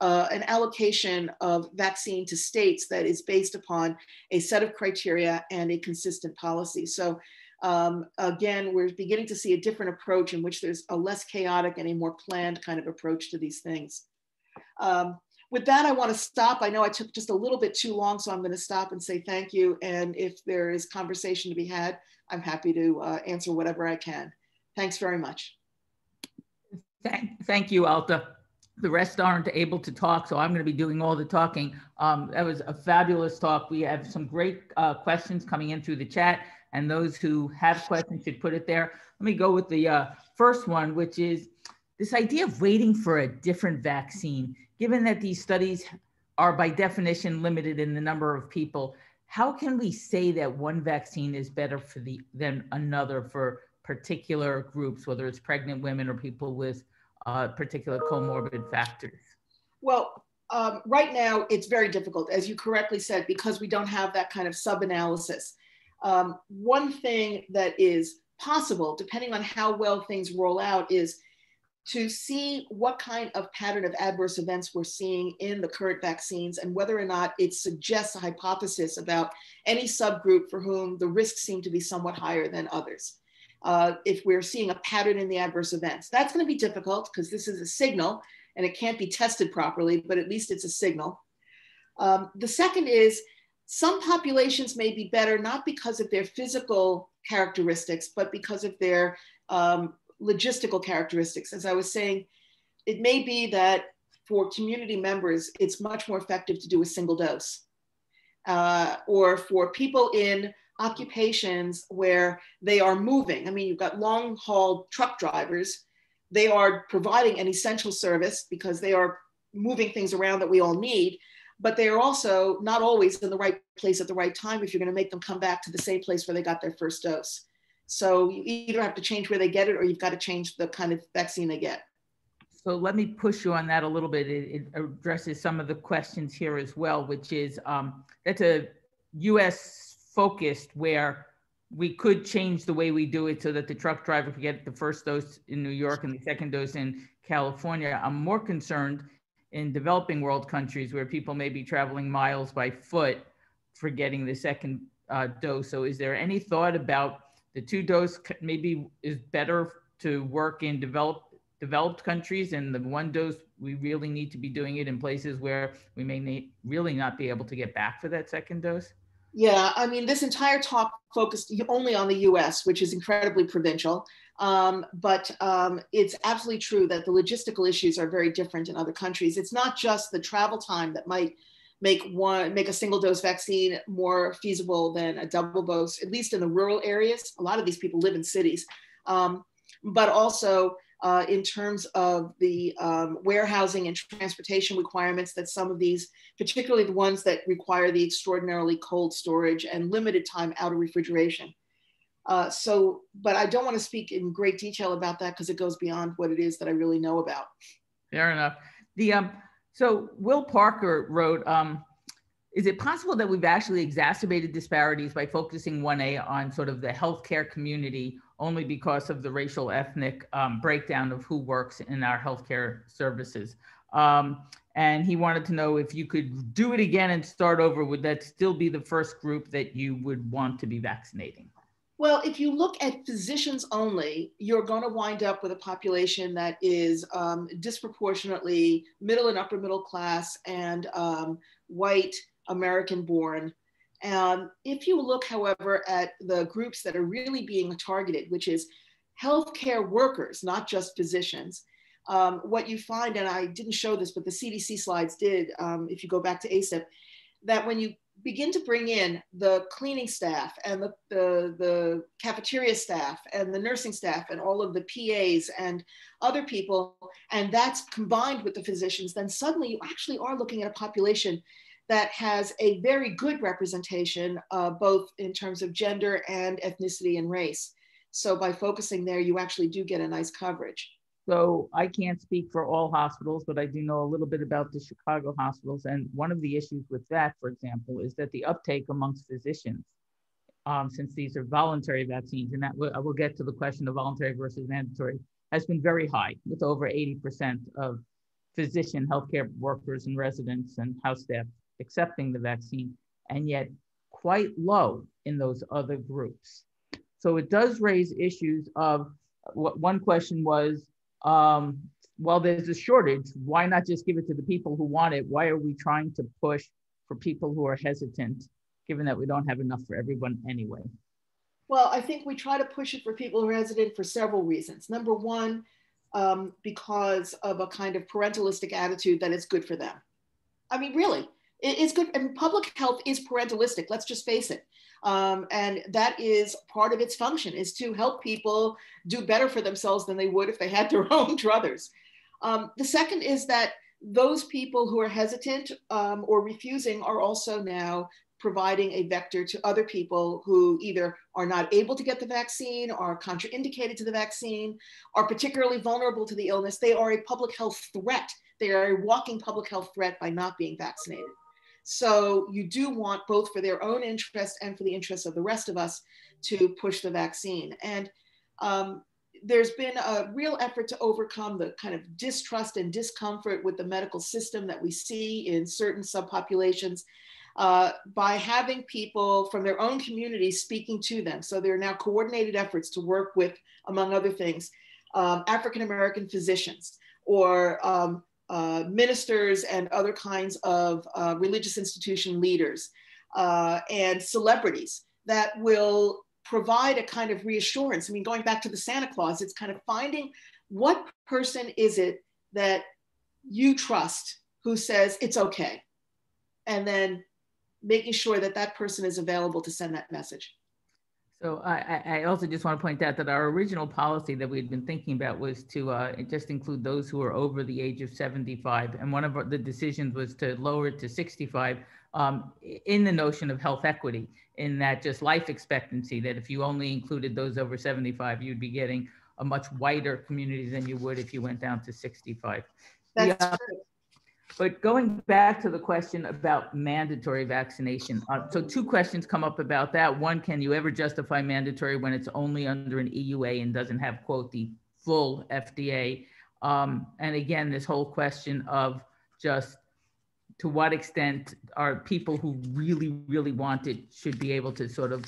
uh, an allocation of vaccine to states that is based upon a set of criteria and a consistent policy. So um, again, we're beginning to see a different approach in which there's a less chaotic and a more planned kind of approach to these things. Um, with that, I want to stop. I know I took just a little bit too long, so I'm going to stop and say thank you. And if there is conversation to be had, I'm happy to uh, answer whatever I can. Thanks very much. Thank, thank you, Alta. The rest aren't able to talk, so I'm going to be doing all the talking. Um, that was a fabulous talk. We have some great uh, questions coming in through the chat, and those who have questions should put it there. Let me go with the uh, first one, which is this idea of waiting for a different vaccine given that these studies are by definition limited in the number of people, how can we say that one vaccine is better for the than another for particular groups, whether it's pregnant women or people with uh, particular comorbid factors? Well, um, right now it's very difficult, as you correctly said, because we don't have that kind of sub-analysis. Um, one thing that is possible, depending on how well things roll out, is to see what kind of pattern of adverse events we're seeing in the current vaccines and whether or not it suggests a hypothesis about any subgroup for whom the risks seem to be somewhat higher than others. Uh, if we're seeing a pattern in the adverse events, that's going to be difficult because this is a signal and it can't be tested properly, but at least it's a signal. Um, the second is some populations may be better not because of their physical characteristics, but because of their um, logistical characteristics. As I was saying, it may be that for community members, it's much more effective to do a single dose. Uh, or for people in occupations where they are moving. I mean, you've got long haul truck drivers. They are providing an essential service because they are moving things around that we all need, but they are also not always in the right place at the right time if you're going to make them come back to the same place where they got their first dose. So you either have to change where they get it or you've got to change the kind of vaccine they get. So let me push you on that a little bit. It, it addresses some of the questions here as well, which is um, that's a US focused where we could change the way we do it so that the truck driver could get the first dose in New York and the second dose in California. I'm more concerned in developing world countries where people may be traveling miles by foot for getting the second uh, dose. So is there any thought about the two dose maybe is better to work in developed developed countries and the one dose we really need to be doing it in places where we may need, really not be able to get back for that second dose. Yeah i mean this entire talk focused only on the us which is incredibly provincial. Um, but um, it's absolutely true that the logistical issues are very different in other countries. It's not just the travel time that might make one make a single dose vaccine more feasible than a double dose, at least in the rural areas. A lot of these people live in cities, um, but also uh, in terms of the um, warehousing and transportation requirements that some of these, particularly the ones that require the extraordinarily cold storage and limited time out of refrigeration. Uh, so, but I don't want to speak in great detail about that because it goes beyond what it is that I really know about. Fair enough. The um, so Will Parker wrote, um, is it possible that we've actually exacerbated disparities by focusing 1A on sort of the healthcare community only because of the racial ethnic um, breakdown of who works in our healthcare services? Um, and he wanted to know if you could do it again and start over, would that still be the first group that you would want to be vaccinating? Well, if you look at physicians only, you're going to wind up with a population that is um, disproportionately middle and upper middle class and um, white American born. And if you look, however, at the groups that are really being targeted, which is healthcare workers, not just physicians, um, what you find, and I didn't show this, but the CDC slides did, um, if you go back to ACIP, that when you begin to bring in the cleaning staff and the, the, the, cafeteria staff and the nursing staff and all of the PAs and other people, and that's combined with the physicians, then suddenly you actually are looking at a population that has a very good representation, uh, both in terms of gender and ethnicity and race. So by focusing there, you actually do get a nice coverage. So I can't speak for all hospitals, but I do know a little bit about the Chicago hospitals. And one of the issues with that, for example, is that the uptake amongst physicians, um, since these are voluntary vaccines, and that I will get to the question of voluntary versus mandatory, has been very high, with over 80% of physician, healthcare workers, and residents and house staff accepting the vaccine, and yet quite low in those other groups. So it does raise issues of what one question was um, well, there's a shortage. Why not just give it to the people who want it? Why are we trying to push for people who are hesitant, given that we don't have enough for everyone anyway? Well, I think we try to push it for people who are hesitant for several reasons. Number one, um, because of a kind of parentalistic attitude that it's good for them. I mean, really, it's good. And public health is parentalistic. Let's just face it. Um, and that is part of its function is to help people do better for themselves than they would if they had their own druthers. Um, the second is that those people who are hesitant um, or refusing are also now providing a vector to other people who either are not able to get the vaccine, are contraindicated to the vaccine, are particularly vulnerable to the illness. They are a public health threat. They are a walking public health threat by not being vaccinated. So you do want both for their own interest and for the interest of the rest of us to push the vaccine. And um, there's been a real effort to overcome the kind of distrust and discomfort with the medical system that we see in certain subpopulations uh, by having people from their own community speaking to them. So there are now coordinated efforts to work with, among other things, um, African American physicians or um, uh, ministers and other kinds of uh, religious institution leaders uh, and celebrities that will provide a kind of reassurance. I mean, going back to the Santa Claus, it's kind of finding what person is it that you trust who says it's okay, and then making sure that that person is available to send that message. So I, I also just want to point out that our original policy that we had been thinking about was to uh, just include those who are over the age of 75. And one of our, the decisions was to lower it to 65 um, in the notion of health equity, in that just life expectancy, that if you only included those over 75, you'd be getting a much wider community than you would if you went down to 65. That's the, uh, true. But going back to the question about mandatory vaccination, uh, so two questions come up about that. One, can you ever justify mandatory when it's only under an EUA and doesn't have, quote, the full FDA? Um, and again, this whole question of just to what extent are people who really, really want it should be able to sort of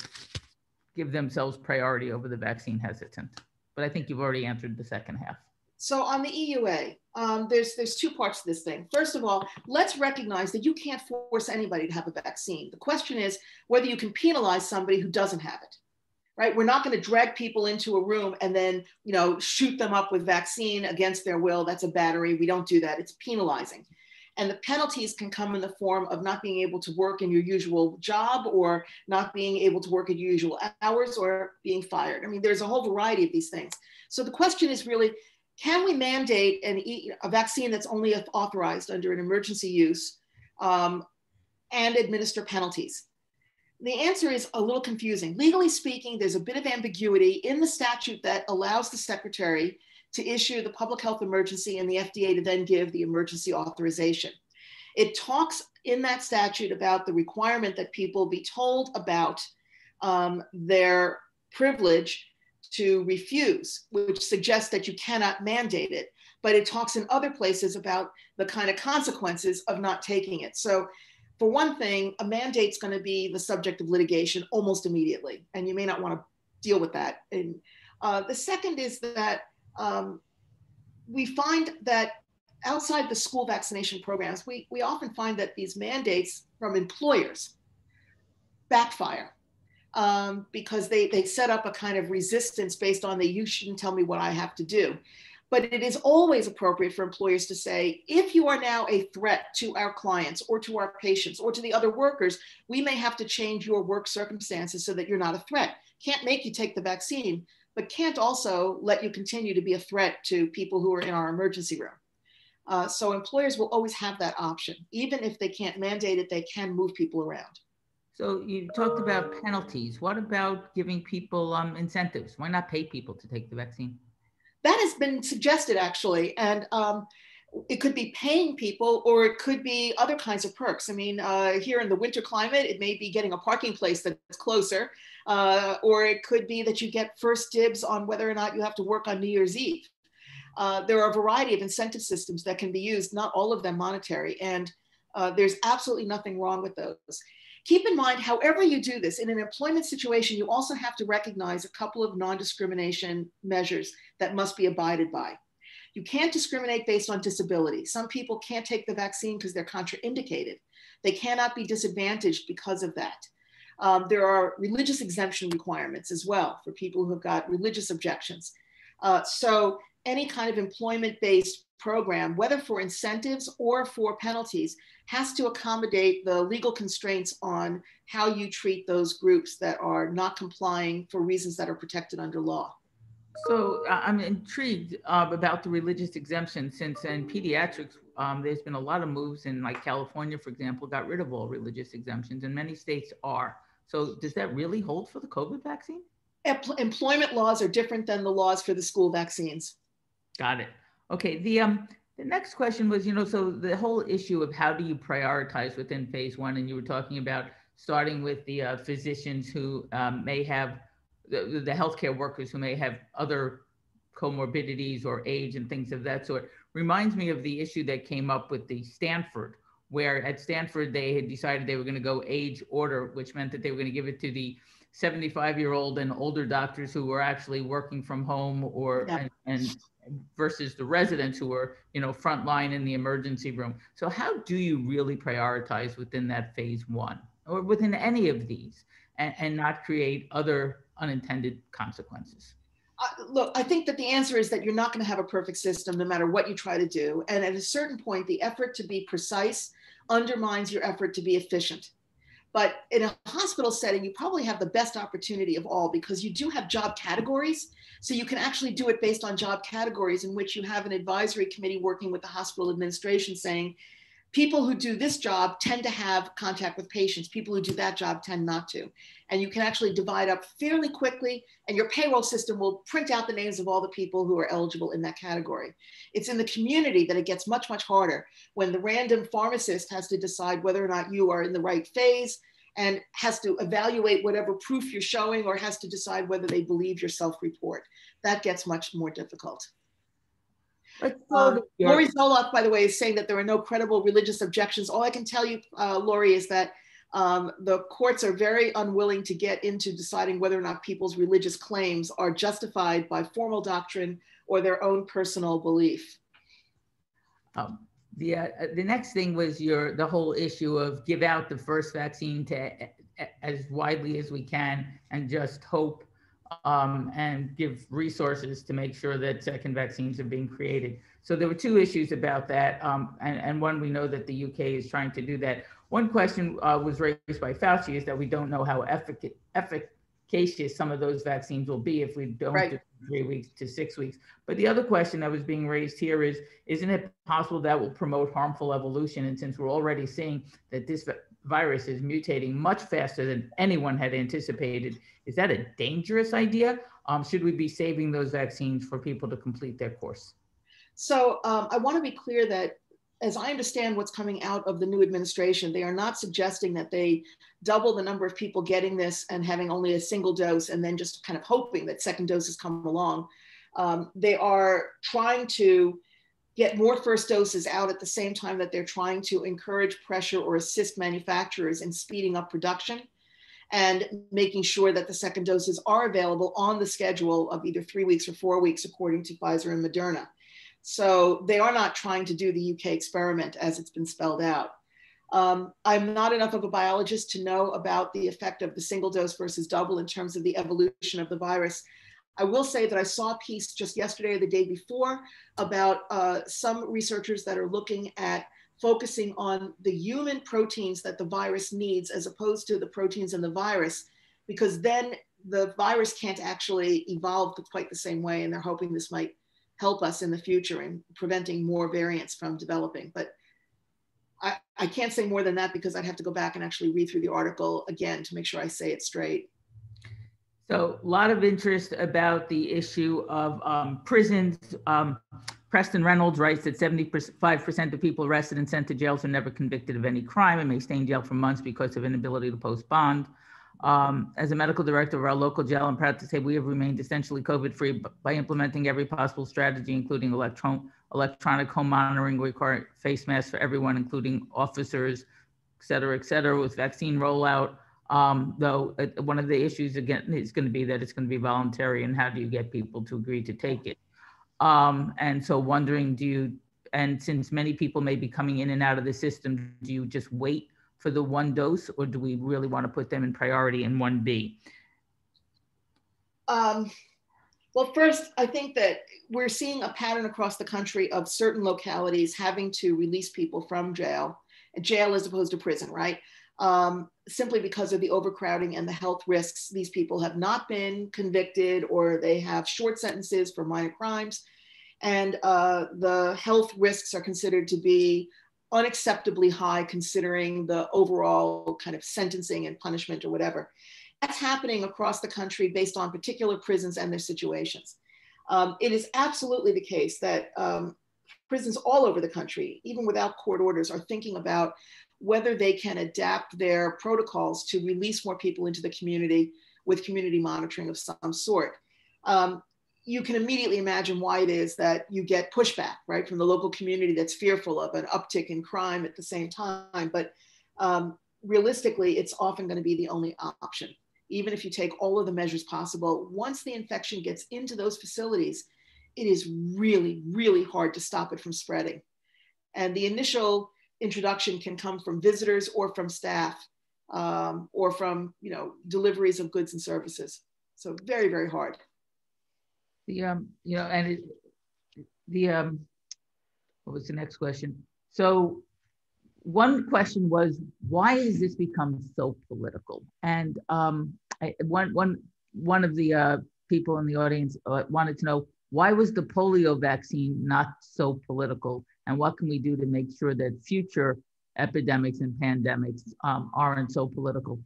give themselves priority over the vaccine hesitant? But I think you've already answered the second half. So on the EUA, um, there's there's two parts to this thing. First of all, let's recognize that you can't force anybody to have a vaccine. The question is whether you can penalize somebody who doesn't have it. Right? We're not going to drag people into a room and then, you know, shoot them up with vaccine against their will. That's a battery. We don't do that. It's penalizing. And the penalties can come in the form of not being able to work in your usual job or not being able to work at your usual hours or being fired. I mean, there's a whole variety of these things. So the question is really can we mandate an, a vaccine that's only authorized under an emergency use um, and administer penalties? The answer is a little confusing. Legally speaking, there's a bit of ambiguity in the statute that allows the secretary to issue the public health emergency and the FDA to then give the emergency authorization. It talks in that statute about the requirement that people be told about um, their privilege to refuse, which suggests that you cannot mandate it. But it talks in other places about the kind of consequences of not taking it. So, for one thing, a mandate's going to be the subject of litigation almost immediately, and you may not want to deal with that. And uh, the second is that um, we find that outside the school vaccination programs, we, we often find that these mandates from employers backfire um, because they, they set up a kind of resistance based on the you shouldn't tell me what I have to do. But it is always appropriate for employers to say, if you are now a threat to our clients or to our patients or to the other workers, we may have to change your work circumstances so that you're not a threat. Can't make you take the vaccine, but can't also let you continue to be a threat to people who are in our emergency room. Uh, so employers will always have that option. Even if they can't mandate it, they can move people around. So you talked about penalties. What about giving people um, incentives? Why not pay people to take the vaccine? That has been suggested actually, and um, it could be paying people, or it could be other kinds of perks. I mean, uh, here in the winter climate, it may be getting a parking place that's closer, uh, or it could be that you get first dibs on whether or not you have to work on New Year's Eve. Uh, there are a variety of incentive systems that can be used, not all of them monetary, and uh, there's absolutely nothing wrong with those. Keep in mind, however you do this, in an employment situation, you also have to recognize a couple of non-discrimination measures that must be abided by. You can't discriminate based on disability. Some people can't take the vaccine because they're contraindicated. They cannot be disadvantaged because of that. Um, there are religious exemption requirements as well for people who have got religious objections. Uh, so any kind of employment-based program, whether for incentives or for penalties, has to accommodate the legal constraints on how you treat those groups that are not complying for reasons that are protected under law. So I'm intrigued uh, about the religious exemption since in pediatrics, um, there's been a lot of moves in like California, for example, got rid of all religious exemptions and many states are. So does that really hold for the COVID vaccine? Employment laws are different than the laws for the school vaccines. Got it. Okay. The um the next question was, you know, so the whole issue of how do you prioritize within phase one, and you were talking about starting with the uh, physicians who um, may have the, the healthcare workers who may have other comorbidities or age and things of that sort. Reminds me of the issue that came up with the Stanford, where at Stanford they had decided they were going to go age order, which meant that they were going to give it to the 75 year old and older doctors who were actually working from home or yeah. and, and versus the residents who are you know frontline in the emergency room. So how do you really prioritize within that phase one or within any of these and, and not create other unintended consequences? Uh, look i think that the answer is that you're not going to have a perfect system no matter what you try to do. And at a certain point the effort to be precise undermines your effort to be efficient but in a hospital setting, you probably have the best opportunity of all because you do have job categories. So you can actually do it based on job categories in which you have an advisory committee working with the hospital administration saying, people who do this job tend to have contact with patients. People who do that job tend not to. And you can actually divide up fairly quickly, and your payroll system will print out the names of all the people who are eligible in that category. It's in the community that it gets much, much harder when the random pharmacist has to decide whether or not you are in the right phase and has to evaluate whatever proof you're showing or has to decide whether they believe your self report. That gets much more difficult. Um, Laurie Zoloth, by the way, is saying that there are no credible religious objections. All I can tell you, uh, Laurie, is that um, the courts are very unwilling to get into deciding whether or not people's religious claims are justified by formal doctrine or their own personal belief. Um, the, uh, the next thing was your the whole issue of give out the first vaccine to as widely as we can and just hope um, and give resources to make sure that second vaccines are being created. So there were two issues about that. Um, and, and one, we know that the UK is trying to do that. One question uh, was raised by Fauci is that we don't know how effic- efficacious some of those vaccines will be if we don't right. do three weeks to six weeks. But the other question that was being raised here is, isn't it possible that will promote harmful evolution? And since we're already seeing that this virus is mutating much faster than anyone had anticipated. Is that a dangerous idea? Um, should we be saving those vaccines for people to complete their course? So um, I want to be clear that as I understand what's coming out of the new administration, they are not suggesting that they double the number of people getting this and having only a single dose and then just kind of hoping that second doses come along. Um, they are trying to get more first doses out at the same time that they're trying to encourage pressure or assist manufacturers in speeding up production and making sure that the second doses are available on the schedule of either three weeks or four weeks, according to Pfizer and Moderna. So they are not trying to do the UK experiment as it's been spelled out. Um, I'm not enough of a biologist to know about the effect of the single dose versus double in terms of the evolution of the virus. I will say that I saw a piece just yesterday or the day before about uh, some researchers that are looking at focusing on the human proteins that the virus needs as opposed to the proteins in the virus, because then the virus can't actually evolve quite the same way. And they're hoping this might help us in the future in preventing more variants from developing. But I, I can't say more than that because I'd have to go back and actually read through the article again to make sure I say it straight. So a lot of interest about the issue of um, prisons. Um, Preston Reynolds writes that 75% of people arrested and sent to jails are never convicted of any crime and may stay in jail for months because of inability to post bond. Um, as a medical director of our local jail, I'm proud to say we have remained essentially COVID free by implementing every possible strategy, including electron- electronic home monitoring, requiring face masks for everyone, including officers, et cetera, et cetera, with vaccine rollout. Um, though uh, one of the issues again is going to be that it's going to be voluntary, and how do you get people to agree to take it? Um, and so wondering, do you, and since many people may be coming in and out of the system, do you just wait for the one dose or do we really want to put them in priority in 1B? Um, well, first, I think that we're seeing a pattern across the country of certain localities having to release people from jail, jail as opposed to prison, right? Um, simply because of the overcrowding and the health risks. These people have not been convicted or they have short sentences for minor crimes. And uh, the health risks are considered to be unacceptably high considering the overall kind of sentencing and punishment or whatever. That's happening across the country based on particular prisons and their situations. Um, it is absolutely the case that um, prisons all over the country, even without court orders, are thinking about whether they can adapt their protocols to release more people into the community with community monitoring of some sort. Um, you can immediately imagine why it is that you get pushback, right, from the local community that's fearful of an uptick in crime at the same time. But um, realistically, it's often going to be the only option. Even if you take all of the measures possible, once the infection gets into those facilities, it is really, really hard to stop it from spreading. And the initial introduction can come from visitors or from staff um, or from you know deliveries of goods and services. So very very hard. The um you know and it, the um what was the next question? So one question was why has this become so political? And um I, one one one of the uh, people in the audience uh, wanted to know why was the polio vaccine not so political and what can we do to make sure that future epidemics and pandemics um, aren't so political?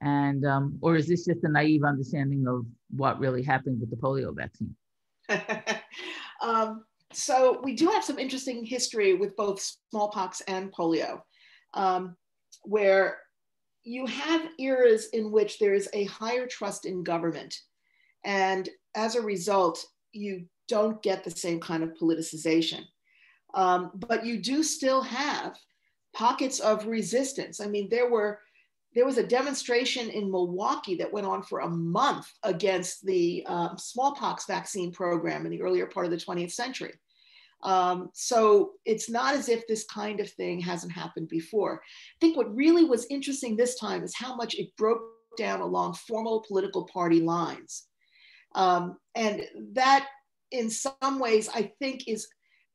And um, or is this just a naive understanding of what really happened with the polio vaccine? Um, so we do have some interesting history with both smallpox and polio um, where you have eras in which there is a higher trust in government. And as a result you don't get the same kind of politicization um, but you do still have pockets of resistance. I mean, there were there was a demonstration in Milwaukee that went on for a month against the um, smallpox vaccine program in the earlier part of the 20th century. Um, so it's not as if this kind of thing hasn't happened before. I think what really was interesting this time is how much it broke down along formal political party lines. Um, and that, in some ways, I think is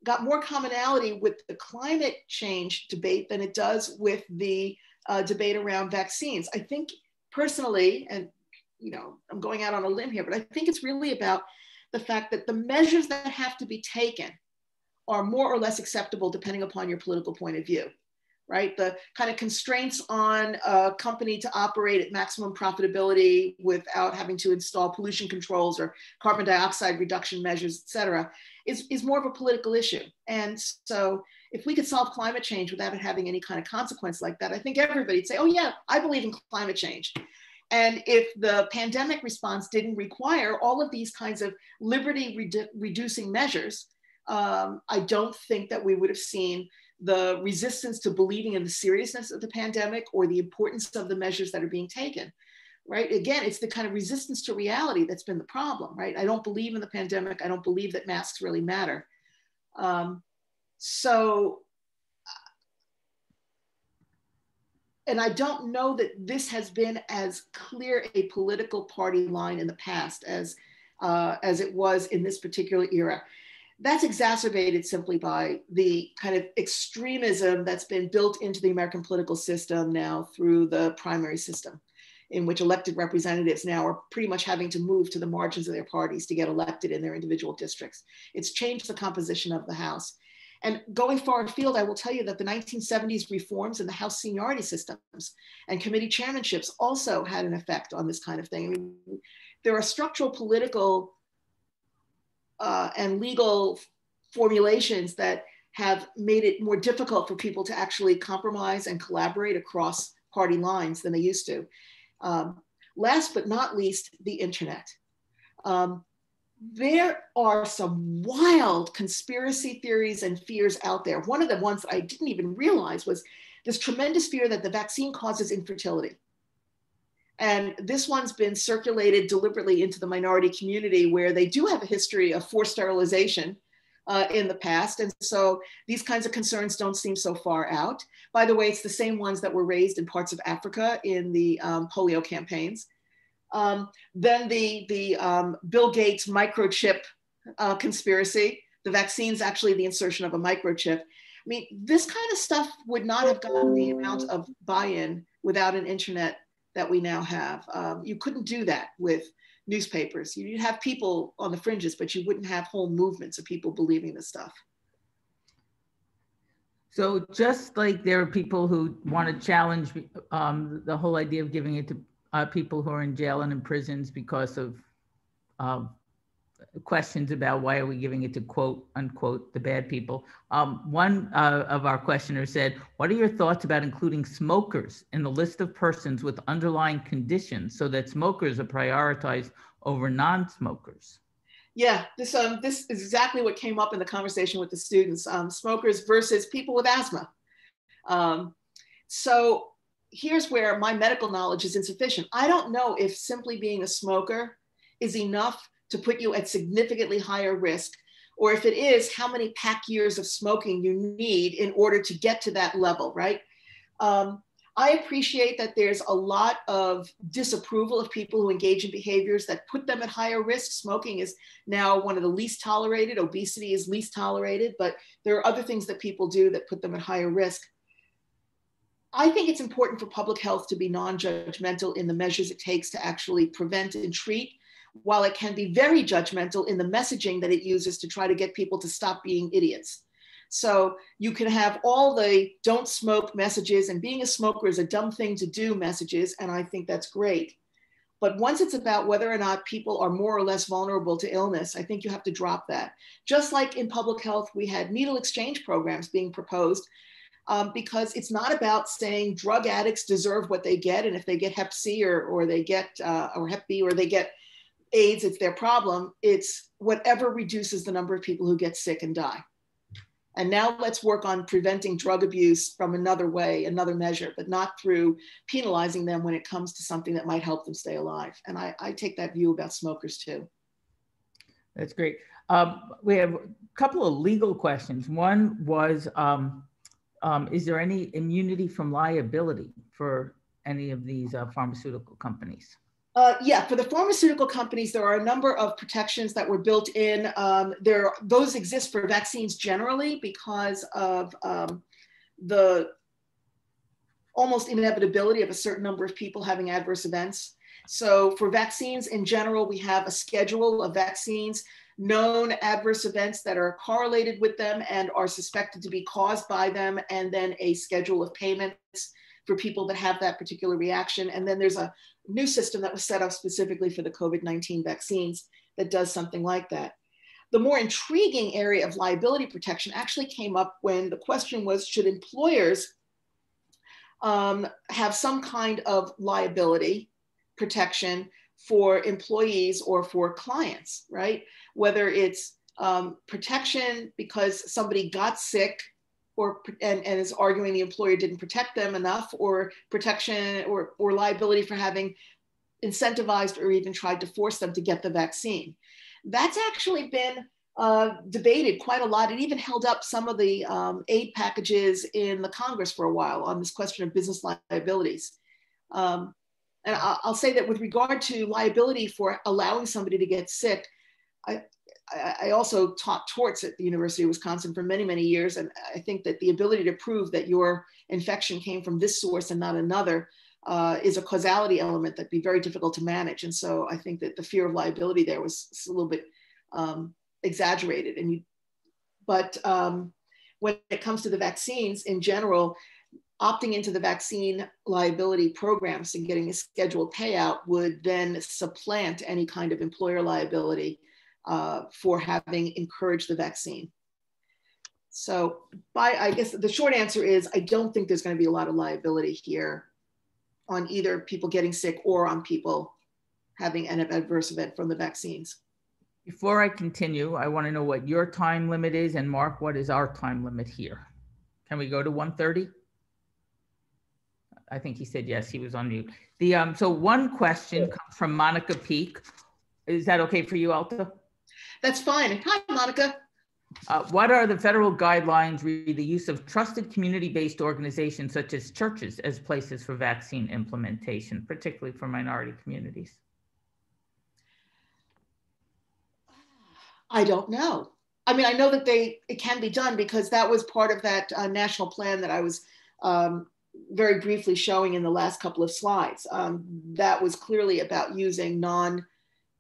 got more commonality with the climate change debate than it does with the uh, debate around vaccines. I think personally, and you know, I'm going out on a limb here, but I think it's really about the fact that the measures that have to be taken are more or less acceptable depending upon your political point of view right? The kind of constraints on a company to operate at maximum profitability without having to install pollution controls or carbon dioxide reduction measures, et cetera, is, is more of a political issue. And so if we could solve climate change without it having any kind of consequence like that, I think everybody'd say, oh yeah, I believe in climate change. And if the pandemic response didn't require all of these kinds of liberty redu reducing measures, um, I don't think that we would have seen the resistance to believing in the seriousness of the pandemic or the importance of the measures that are being taken right? Again it's the kind of resistance to reality that's been the problem right? I don't believe in the pandemic. I don't believe that masks really matter. Um, so and i don't know that this has been as clear a political party line in the past as uh, as it was in this particular era. That's exacerbated simply by the kind of extremism that's been built into the American political system now through the primary system, in which elected representatives now are pretty much having to move to the margins of their parties to get elected in their individual districts. It's changed the composition of the House. And going far afield, I will tell you that the 1970s reforms in the House seniority systems and committee chairmanships also had an effect on this kind of thing. I mean, there are structural political uh, and legal formulations that have made it more difficult for people to actually compromise and collaborate across party lines than they used to. Um, last but not least, the internet. Um, there are some wild conspiracy theories and fears out there. One of the ones I didn't even realize was this tremendous fear that the vaccine causes infertility. And this one's been circulated deliberately into the minority community where they do have a history of forced sterilization uh, in the past. And so these kinds of concerns don't seem so far out. By the way, it's the same ones that were raised in parts of Africa in the um, polio campaigns. Um, then the, the um, Bill Gates microchip uh, conspiracy, the vaccine's actually the insertion of a microchip. I mean, this kind of stuff would not have gotten the amount of buy-in without an internet that we now have. Um, you couldn't do that with newspapers. You'd have people on the fringes, but you wouldn't have whole movements of people believing this stuff. So just like there are people who want to challenge um, the whole idea of giving it to uh, people who are in jail and in prisons because of um, questions about why are we giving it to quote unquote the bad people. Um, one uh, of our questioners said, "What are your thoughts about including smokers in the list of persons with underlying conditions so that smokers are prioritized over non-smokers?" Yeah, this um this is exactly what came up in the conversation with the students. Um, smokers versus people with asthma. Um, so here's where my medical knowledge is insufficient. I don't know if simply being a smoker is enough to put you at significantly higher risk, or if it is, how many pack years of smoking you need in order to get to that level, right? Um, I appreciate that there's a lot of disapproval of people who engage in behaviors that put them at higher risk. Smoking is now one of the least tolerated, obesity is least tolerated, but there are other things that people do that put them at higher risk. I think it's important for public health to be non judgmental in the measures it takes to actually prevent and treat, while it can be very judgmental in the messaging that it uses to try to get people to stop being idiots. So you can have all the don't smoke messages, and being a smoker is a dumb thing to do messages, and I think that's great. But once it's about whether or not people are more or less vulnerable to illness, I think you have to drop that. Just like in public health, we had needle exchange programs being proposed um, because it's not about saying drug addicts deserve what they get, and if they get Hep C or or they get uh, or Hep B or they get AIDS, it's their problem. It's whatever reduces the number of people who get sick and die. And now let's work on preventing drug abuse from another way, another measure, but not through penalizing them when it comes to something that might help them stay alive. And I, I take that view about smokers too. That's great. Um, we have a couple of legal questions. One was um, um, is there any immunity from liability for any of these uh, pharmaceutical companies? Uh, yeah, for the pharmaceutical companies, there are a number of protections that were built in. Um, there, those exist for vaccines generally because of um, the almost inevitability of a certain number of people having adverse events. So for vaccines in general, we have a schedule of vaccines known adverse events that are correlated with them and are suspected to be caused by them, and then a schedule of payments for people that have that particular reaction. And then there's a new system that was set up specifically for the COVID 19 vaccines that does something like that. The more intriguing area of liability protection actually came up when the question was should employers um, have some kind of liability protection for employees or for clients, right? Whether it's um, protection because somebody got sick or and, and is arguing the employer didn't protect them enough or protection or, or liability for having incentivized or even tried to force them to get the vaccine. That's actually been uh, debated quite a lot. It even held up some of the um, aid packages in the Congress for a while on this question of business liabilities. Um, and I'll say that with regard to liability for allowing somebody to get sick, I, I also taught torts at the University of Wisconsin for many, many years. And I think that the ability to prove that your infection came from this source and not another uh, is a causality element that'd be very difficult to manage. And so I think that the fear of liability there was a little bit um, exaggerated. And you, but um, when it comes to the vaccines in general, opting into the vaccine liability programs and getting a scheduled payout would then supplant any kind of employer liability uh, for having encouraged the vaccine. So by, I guess the short answer is I don't think there's going to be a lot of liability here on either people getting sick or on people having an adverse event from the vaccines. Before I continue, I want to know what your time limit is and Mark, what is our time limit here? Can we go to 1:30? I think he said yes, he was on mute. The, um, so one question comes from Monica Peek. Is that okay for you, Alta? That's fine. Hi, Monica. Uh, what are the federal guidelines re the use of trusted community-based organizations such as churches as places for vaccine implementation, particularly for minority communities? I don't know. I mean, I know that they it can be done because that was part of that uh, national plan that I was um, very briefly showing in the last couple of slides. Um, that was clearly about using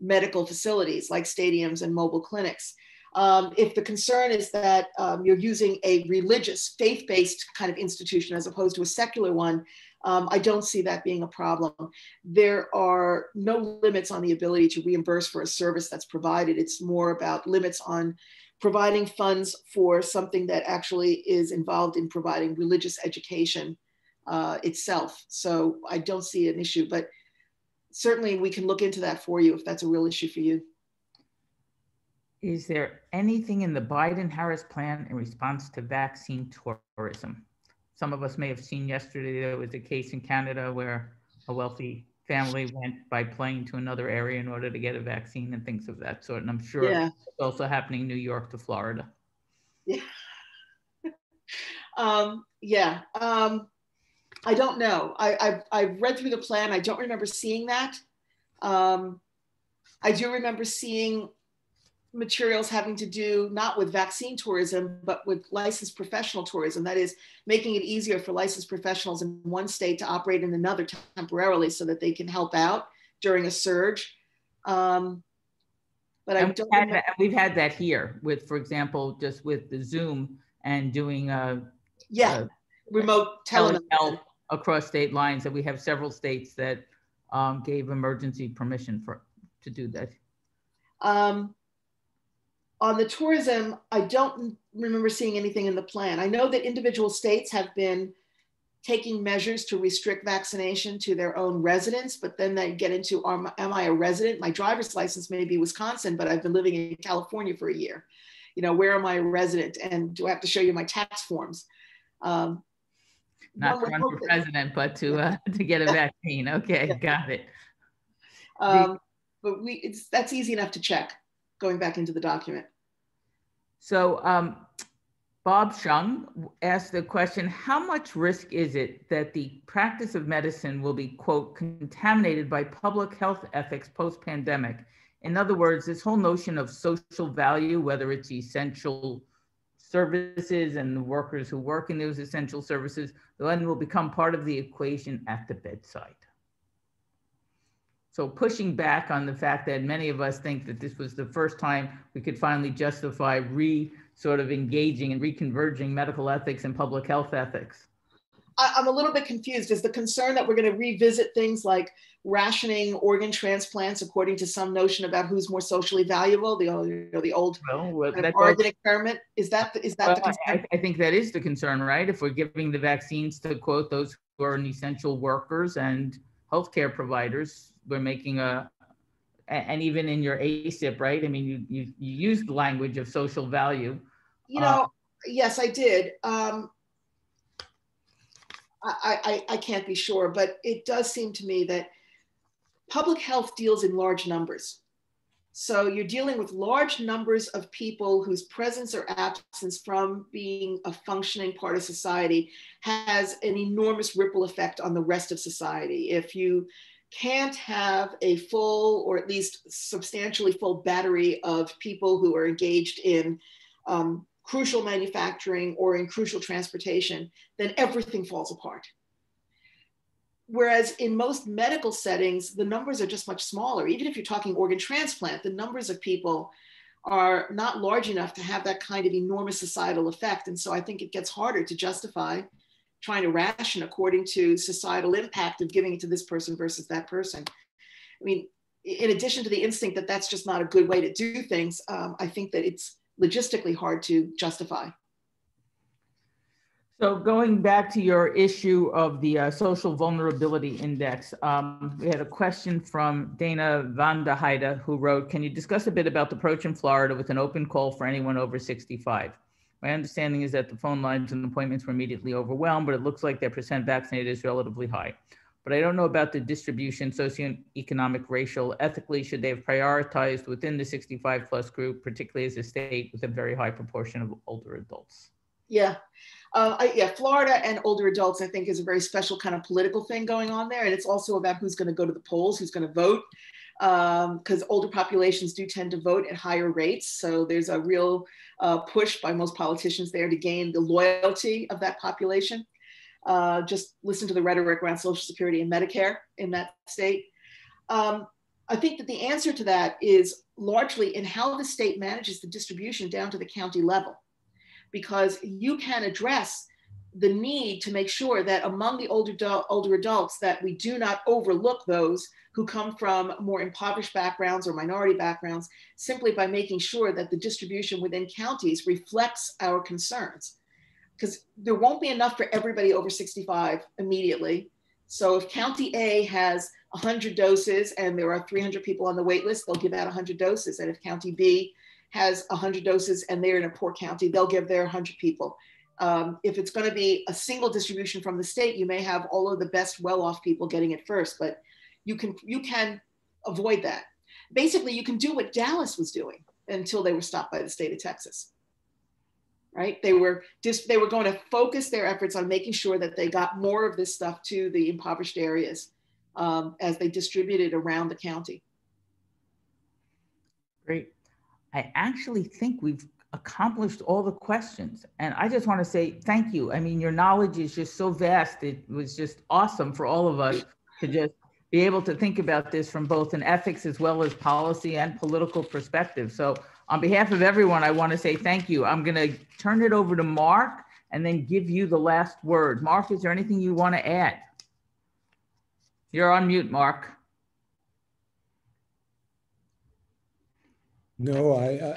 non-medical facilities like stadiums and mobile clinics. Um, if the concern is that um, you're using a religious, faith-based kind of institution as opposed to a secular one, um, I don't see that being a problem. There are no limits on the ability to reimburse for a service that's provided. It's more about limits on providing funds for something that actually is involved in providing religious education uh, itself. So I don't see an issue, but certainly we can look into that for you if that's a real issue for you. Is there anything in the Biden Harris plan in response to vaccine tourism? some of us may have seen yesterday, there was a case in Canada where a wealthy family went by plane to another area in order to get a vaccine and things of that sort. And I'm sure Yeah. it's also happening New York to Florida. Yeah. um, yeah. Um, I don't know. I, I've, I've read through the plan. I don't remember seeing that. Um, I do remember seeing materials having to do not with vaccine tourism, but with licensed professional tourism. That is making it easier for licensed professionals in one state to operate in another temporarily so that they can help out during a surge. Um, but I don't. we've had, that, we've had that here with, for example, just with the Zoom and doing a Yeah, uh, remote telehealth. Across state lines. And we have several states that um, gave emergency permission for, to do that. Um, on the tourism, I don't remember seeing anything in the plan. I know that individual states have been taking measures to restrict vaccination to their own residents, but then they get into am, am I a resident? My driver's license may be Wisconsin, but I've been living in California for a year. You know, where am I a resident? And do I have to show you my tax forms? Um, Not to run for president, but to, uh, to get a vaccine. Okay, got it. um, but we, it's, that's easy enough to check going back into the document. So um, Bob Shung asked the question, how much risk is it that the practice of medicine will be, quote, contaminated by public health ethics post-pandemic? In other words, this whole notion of social value, whether it's essential services and the workers who work in those essential services, then will become part of the equation at the bedside. So pushing back on the fact that many of us think that this was the first time we could finally justify re sort of engaging and reconverging medical ethics and public health ethics. I'm a little bit confused. Is the concern that we're going to revisit things like rationing organ transplants according to some notion about who's more socially valuable? The old, you know, the old Well, what- kind of that's organ experiment. Is that the, is that the well, I, concern? I think that is the concern, right? If we're giving the vaccines to quote those who are essential workers and healthcare providers, we're making a, and even in your ACIP, right? I mean, you, you, you use the language of social value. You uh, know, yes, I did. Um, I, I, I can't be sure, but it does seem to me that public health deals in large numbers. So you're dealing with large numbers of people whose presence or absence from being a functioning part of society has an enormous ripple effect on the rest of society. If you can't have a full or at least substantially full battery of people who are engaged in um, crucial manufacturing or in crucial transportation, then everything falls apart. Whereas in most medical settings, the numbers are just much smaller. Even if you're talking organ transplant, the numbers of people are not large enough to have that kind of enormous societal effect. And so I think it gets harder to justify trying to ration according to societal impact of giving it to this person versus that person. I mean, in addition to the instinct that that's just not a good way to do things, um, I think that it's logistically hard to justify. So going back to your issue of the uh, social vulnerability index, um, we had a question from Dana Van de Heide who wrote, can you discuss a bit about the approach in Florida with an open call for anyone over 65? My understanding is that the phone lines and appointments were immediately overwhelmed, but it looks like their percent vaccinated is relatively high. But I don't know about the distribution, socioeconomic, racial, ethically, should they have prioritized within the 65 plus group, particularly as a state with a very high proportion of older adults? Yeah, uh, I, yeah, Florida and older adults, I think, is a very special kind of political thing going on there. And it's also about who's going to go to the polls, who's going to vote, because um, older populations do tend to vote at higher rates. So there's a real uh, push by most politicians there to gain the loyalty of that population. Uh, just listen to the rhetoric around Social Security and Medicare in that state. Um, I think that the answer to that is largely in how the state manages the distribution down to the county level because you can address the need to make sure that among the older, older adults that we do not overlook those who come from more impoverished backgrounds or minority backgrounds simply by making sure that the distribution within counties reflects our concerns. Because there won't be enough for everybody over 65 immediately. So if county a has 100 doses and there are 300 people on the wait list they'll give out 100 doses. And if county b has 100 doses and they're in a poor county, they'll give their 100 people. Um, if it's going to be a single distribution from the state, you may have all of the best well-off people getting it first, but you can you can avoid that. Basically, you can do what Dallas was doing until they were stopped by the state of Texas. Right? They were just they were going to focus their efforts on making sure that they got more of this stuff to the impoverished areas um, as they distributed around the county. Great. I actually think we've accomplished all the questions. And I just want to say thank you. I mean, your knowledge is just so vast. It was just awesome for all of us to just be able to think about this from both an ethics as well as policy and political perspective. So on behalf of everyone, I want to say thank you. I'm going to turn it over to Mark and then give you the last word. Mark, is there anything you want to add? You're on mute, Mark. No, I,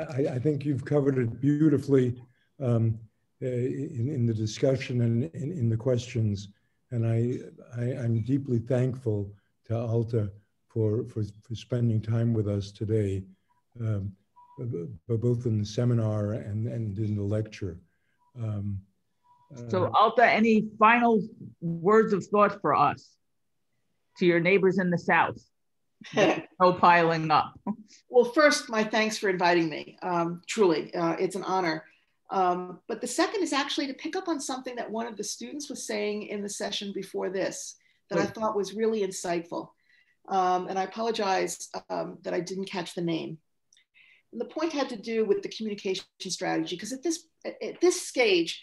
I, I think you've covered it beautifully um, uh, in, in the discussion and in, in the questions. And I, I, am deeply thankful to Alta for, for, for spending time with us today, um, both in the seminar and, and in the lecture. Um, so uh, Alta, any final words of thought for us to your neighbors in the South? No piling up. well, first, my thanks for inviting me. Um, truly, uh, it's an honor. Um, but the second is actually to pick up on something that one of the students was saying in the session before this that I thought was really insightful. Um, and I apologize um, that I didn't catch the name. And the point had to do with the communication strategy, because at this, at this stage,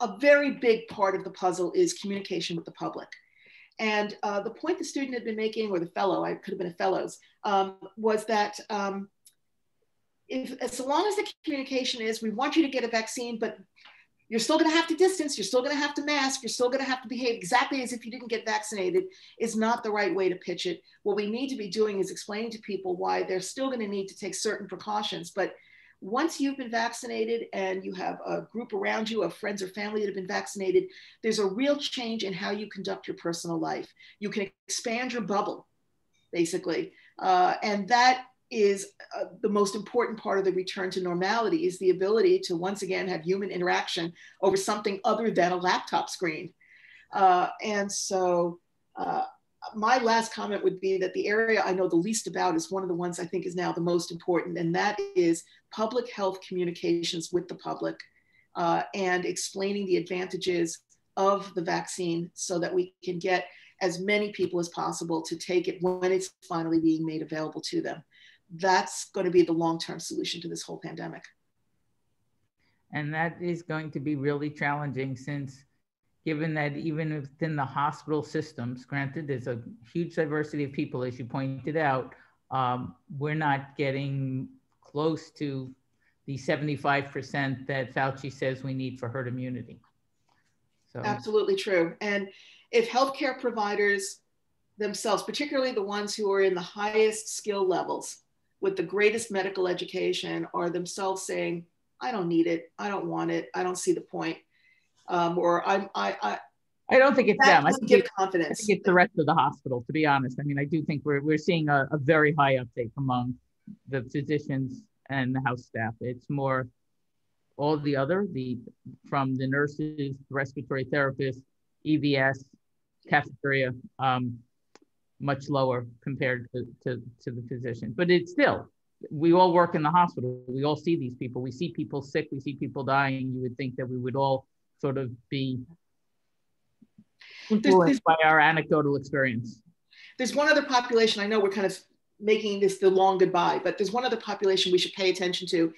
a very big part of the puzzle is communication with the public. And uh, the point the student had been making, or the fellow, I could have been a fellow's, um, was that um, if, so long as the communication is, we want you to get a vaccine, but you're still going to have to distance, you're still going to have to mask, you're still going to have to behave exactly as if you didn't get vaccinated, is not the right way to pitch it. What we need to be doing is explaining to people why they're still going to need to take certain precautions, but once you've been vaccinated and you have a group around you of friends or family that have been vaccinated, there's a real change in how you conduct your personal life. You can expand your bubble, basically. Uh, and that is uh, the most important part of the return to normality is the ability to once again have human interaction over something other than a laptop screen. Uh, and so uh, my last comment would be that the area I know the least about is one of the ones I think is now the most important, and that is public health communications with the public uh, and explaining the advantages of the vaccine so that we can get as many people as possible to take it when it's finally being made available to them. That's going to be the long term solution to this whole pandemic. And that is going to be really challenging since, given that even within the hospital systems, granted, there's a huge diversity of people, as you pointed out, um, we're not getting close to the 75% that Fauci says we need for herd immunity. So. Absolutely true. And if healthcare providers themselves, particularly the ones who are in the highest skill levels with the greatest medical education, are themselves saying, I don't need it. I don't want it. I don't see the point. Um, or I'm, I, I, I don't think it's them. I think, give confidence. I think it's the rest of the hospital, to be honest. I mean, I do think we're, we're seeing a, a very high uptake among the physicians and the house staff. It's more all the other, the from the nurses, respiratory therapists, EVS, cafeteria, um, much lower compared to, to, to the physician. But it's still, we all work in the hospital. We all see these people. We see people sick. We see people dying. You would think that we would all sort of be influenced by our anecdotal experience. There's one other population. I know we're kind of making this the long goodbye, but there's one other population we should pay attention to,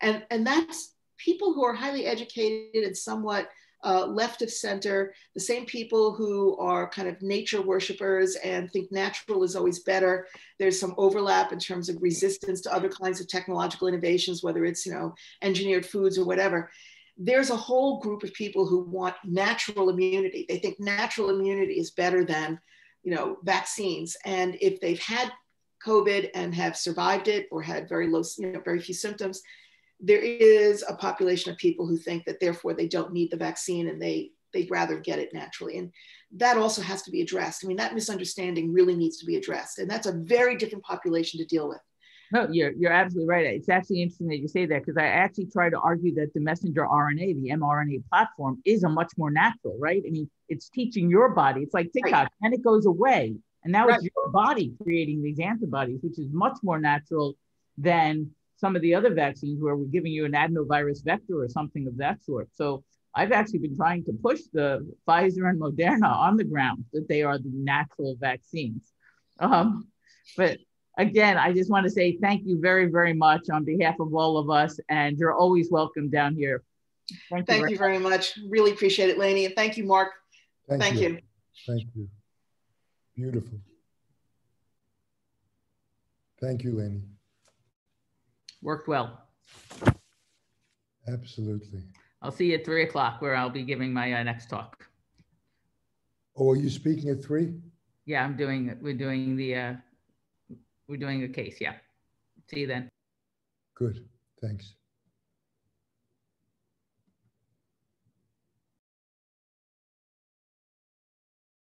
and and that's people who are highly educated and somewhat uh, left of center, the same people who are kind of nature worshipers and think natural is always better. There's some overlap in terms of resistance to other kinds of technological innovations, whether it's you know engineered foods or whatever. There's a whole group of people who want natural immunity. They think natural immunity is better than you know vaccines. And if they've had COVID and have survived it or had very low, you know, very few symptoms, there is a population of people who think that therefore they don't need the vaccine and they they'd rather get it naturally and that also has to be addressed i mean that misunderstanding really needs to be addressed and that's a very different population to deal with no you're, you're absolutely right it's actually interesting that you say that because i actually try to argue that the messenger rna the mrna platform is a much more natural right i mean it's teaching your body it's like tiktok right. and it goes away and now right. it's your body creating these antibodies which is much more natural than some of the other vaccines where we're giving you an adenovirus vector or something of that sort. So I've actually been trying to push the Pfizer and Moderna on the ground that they are the natural vaccines. Um, but again, I just want to say thank you very, very much on behalf of all of us. And you're always welcome down here. Thank, thank you, very, you very much. Really appreciate it, Lainie. And thank you, Mark. Thank, thank you. you. Thank you. Beautiful. Thank you, Lainie. Worked well. Absolutely. I'll see you at three o'clock where I'll be giving my uh, next talk. Oh, are you speaking at three? Yeah, I'm doing, it. we're doing the, uh, we're doing a case. Yeah. See you then. Good. Thanks.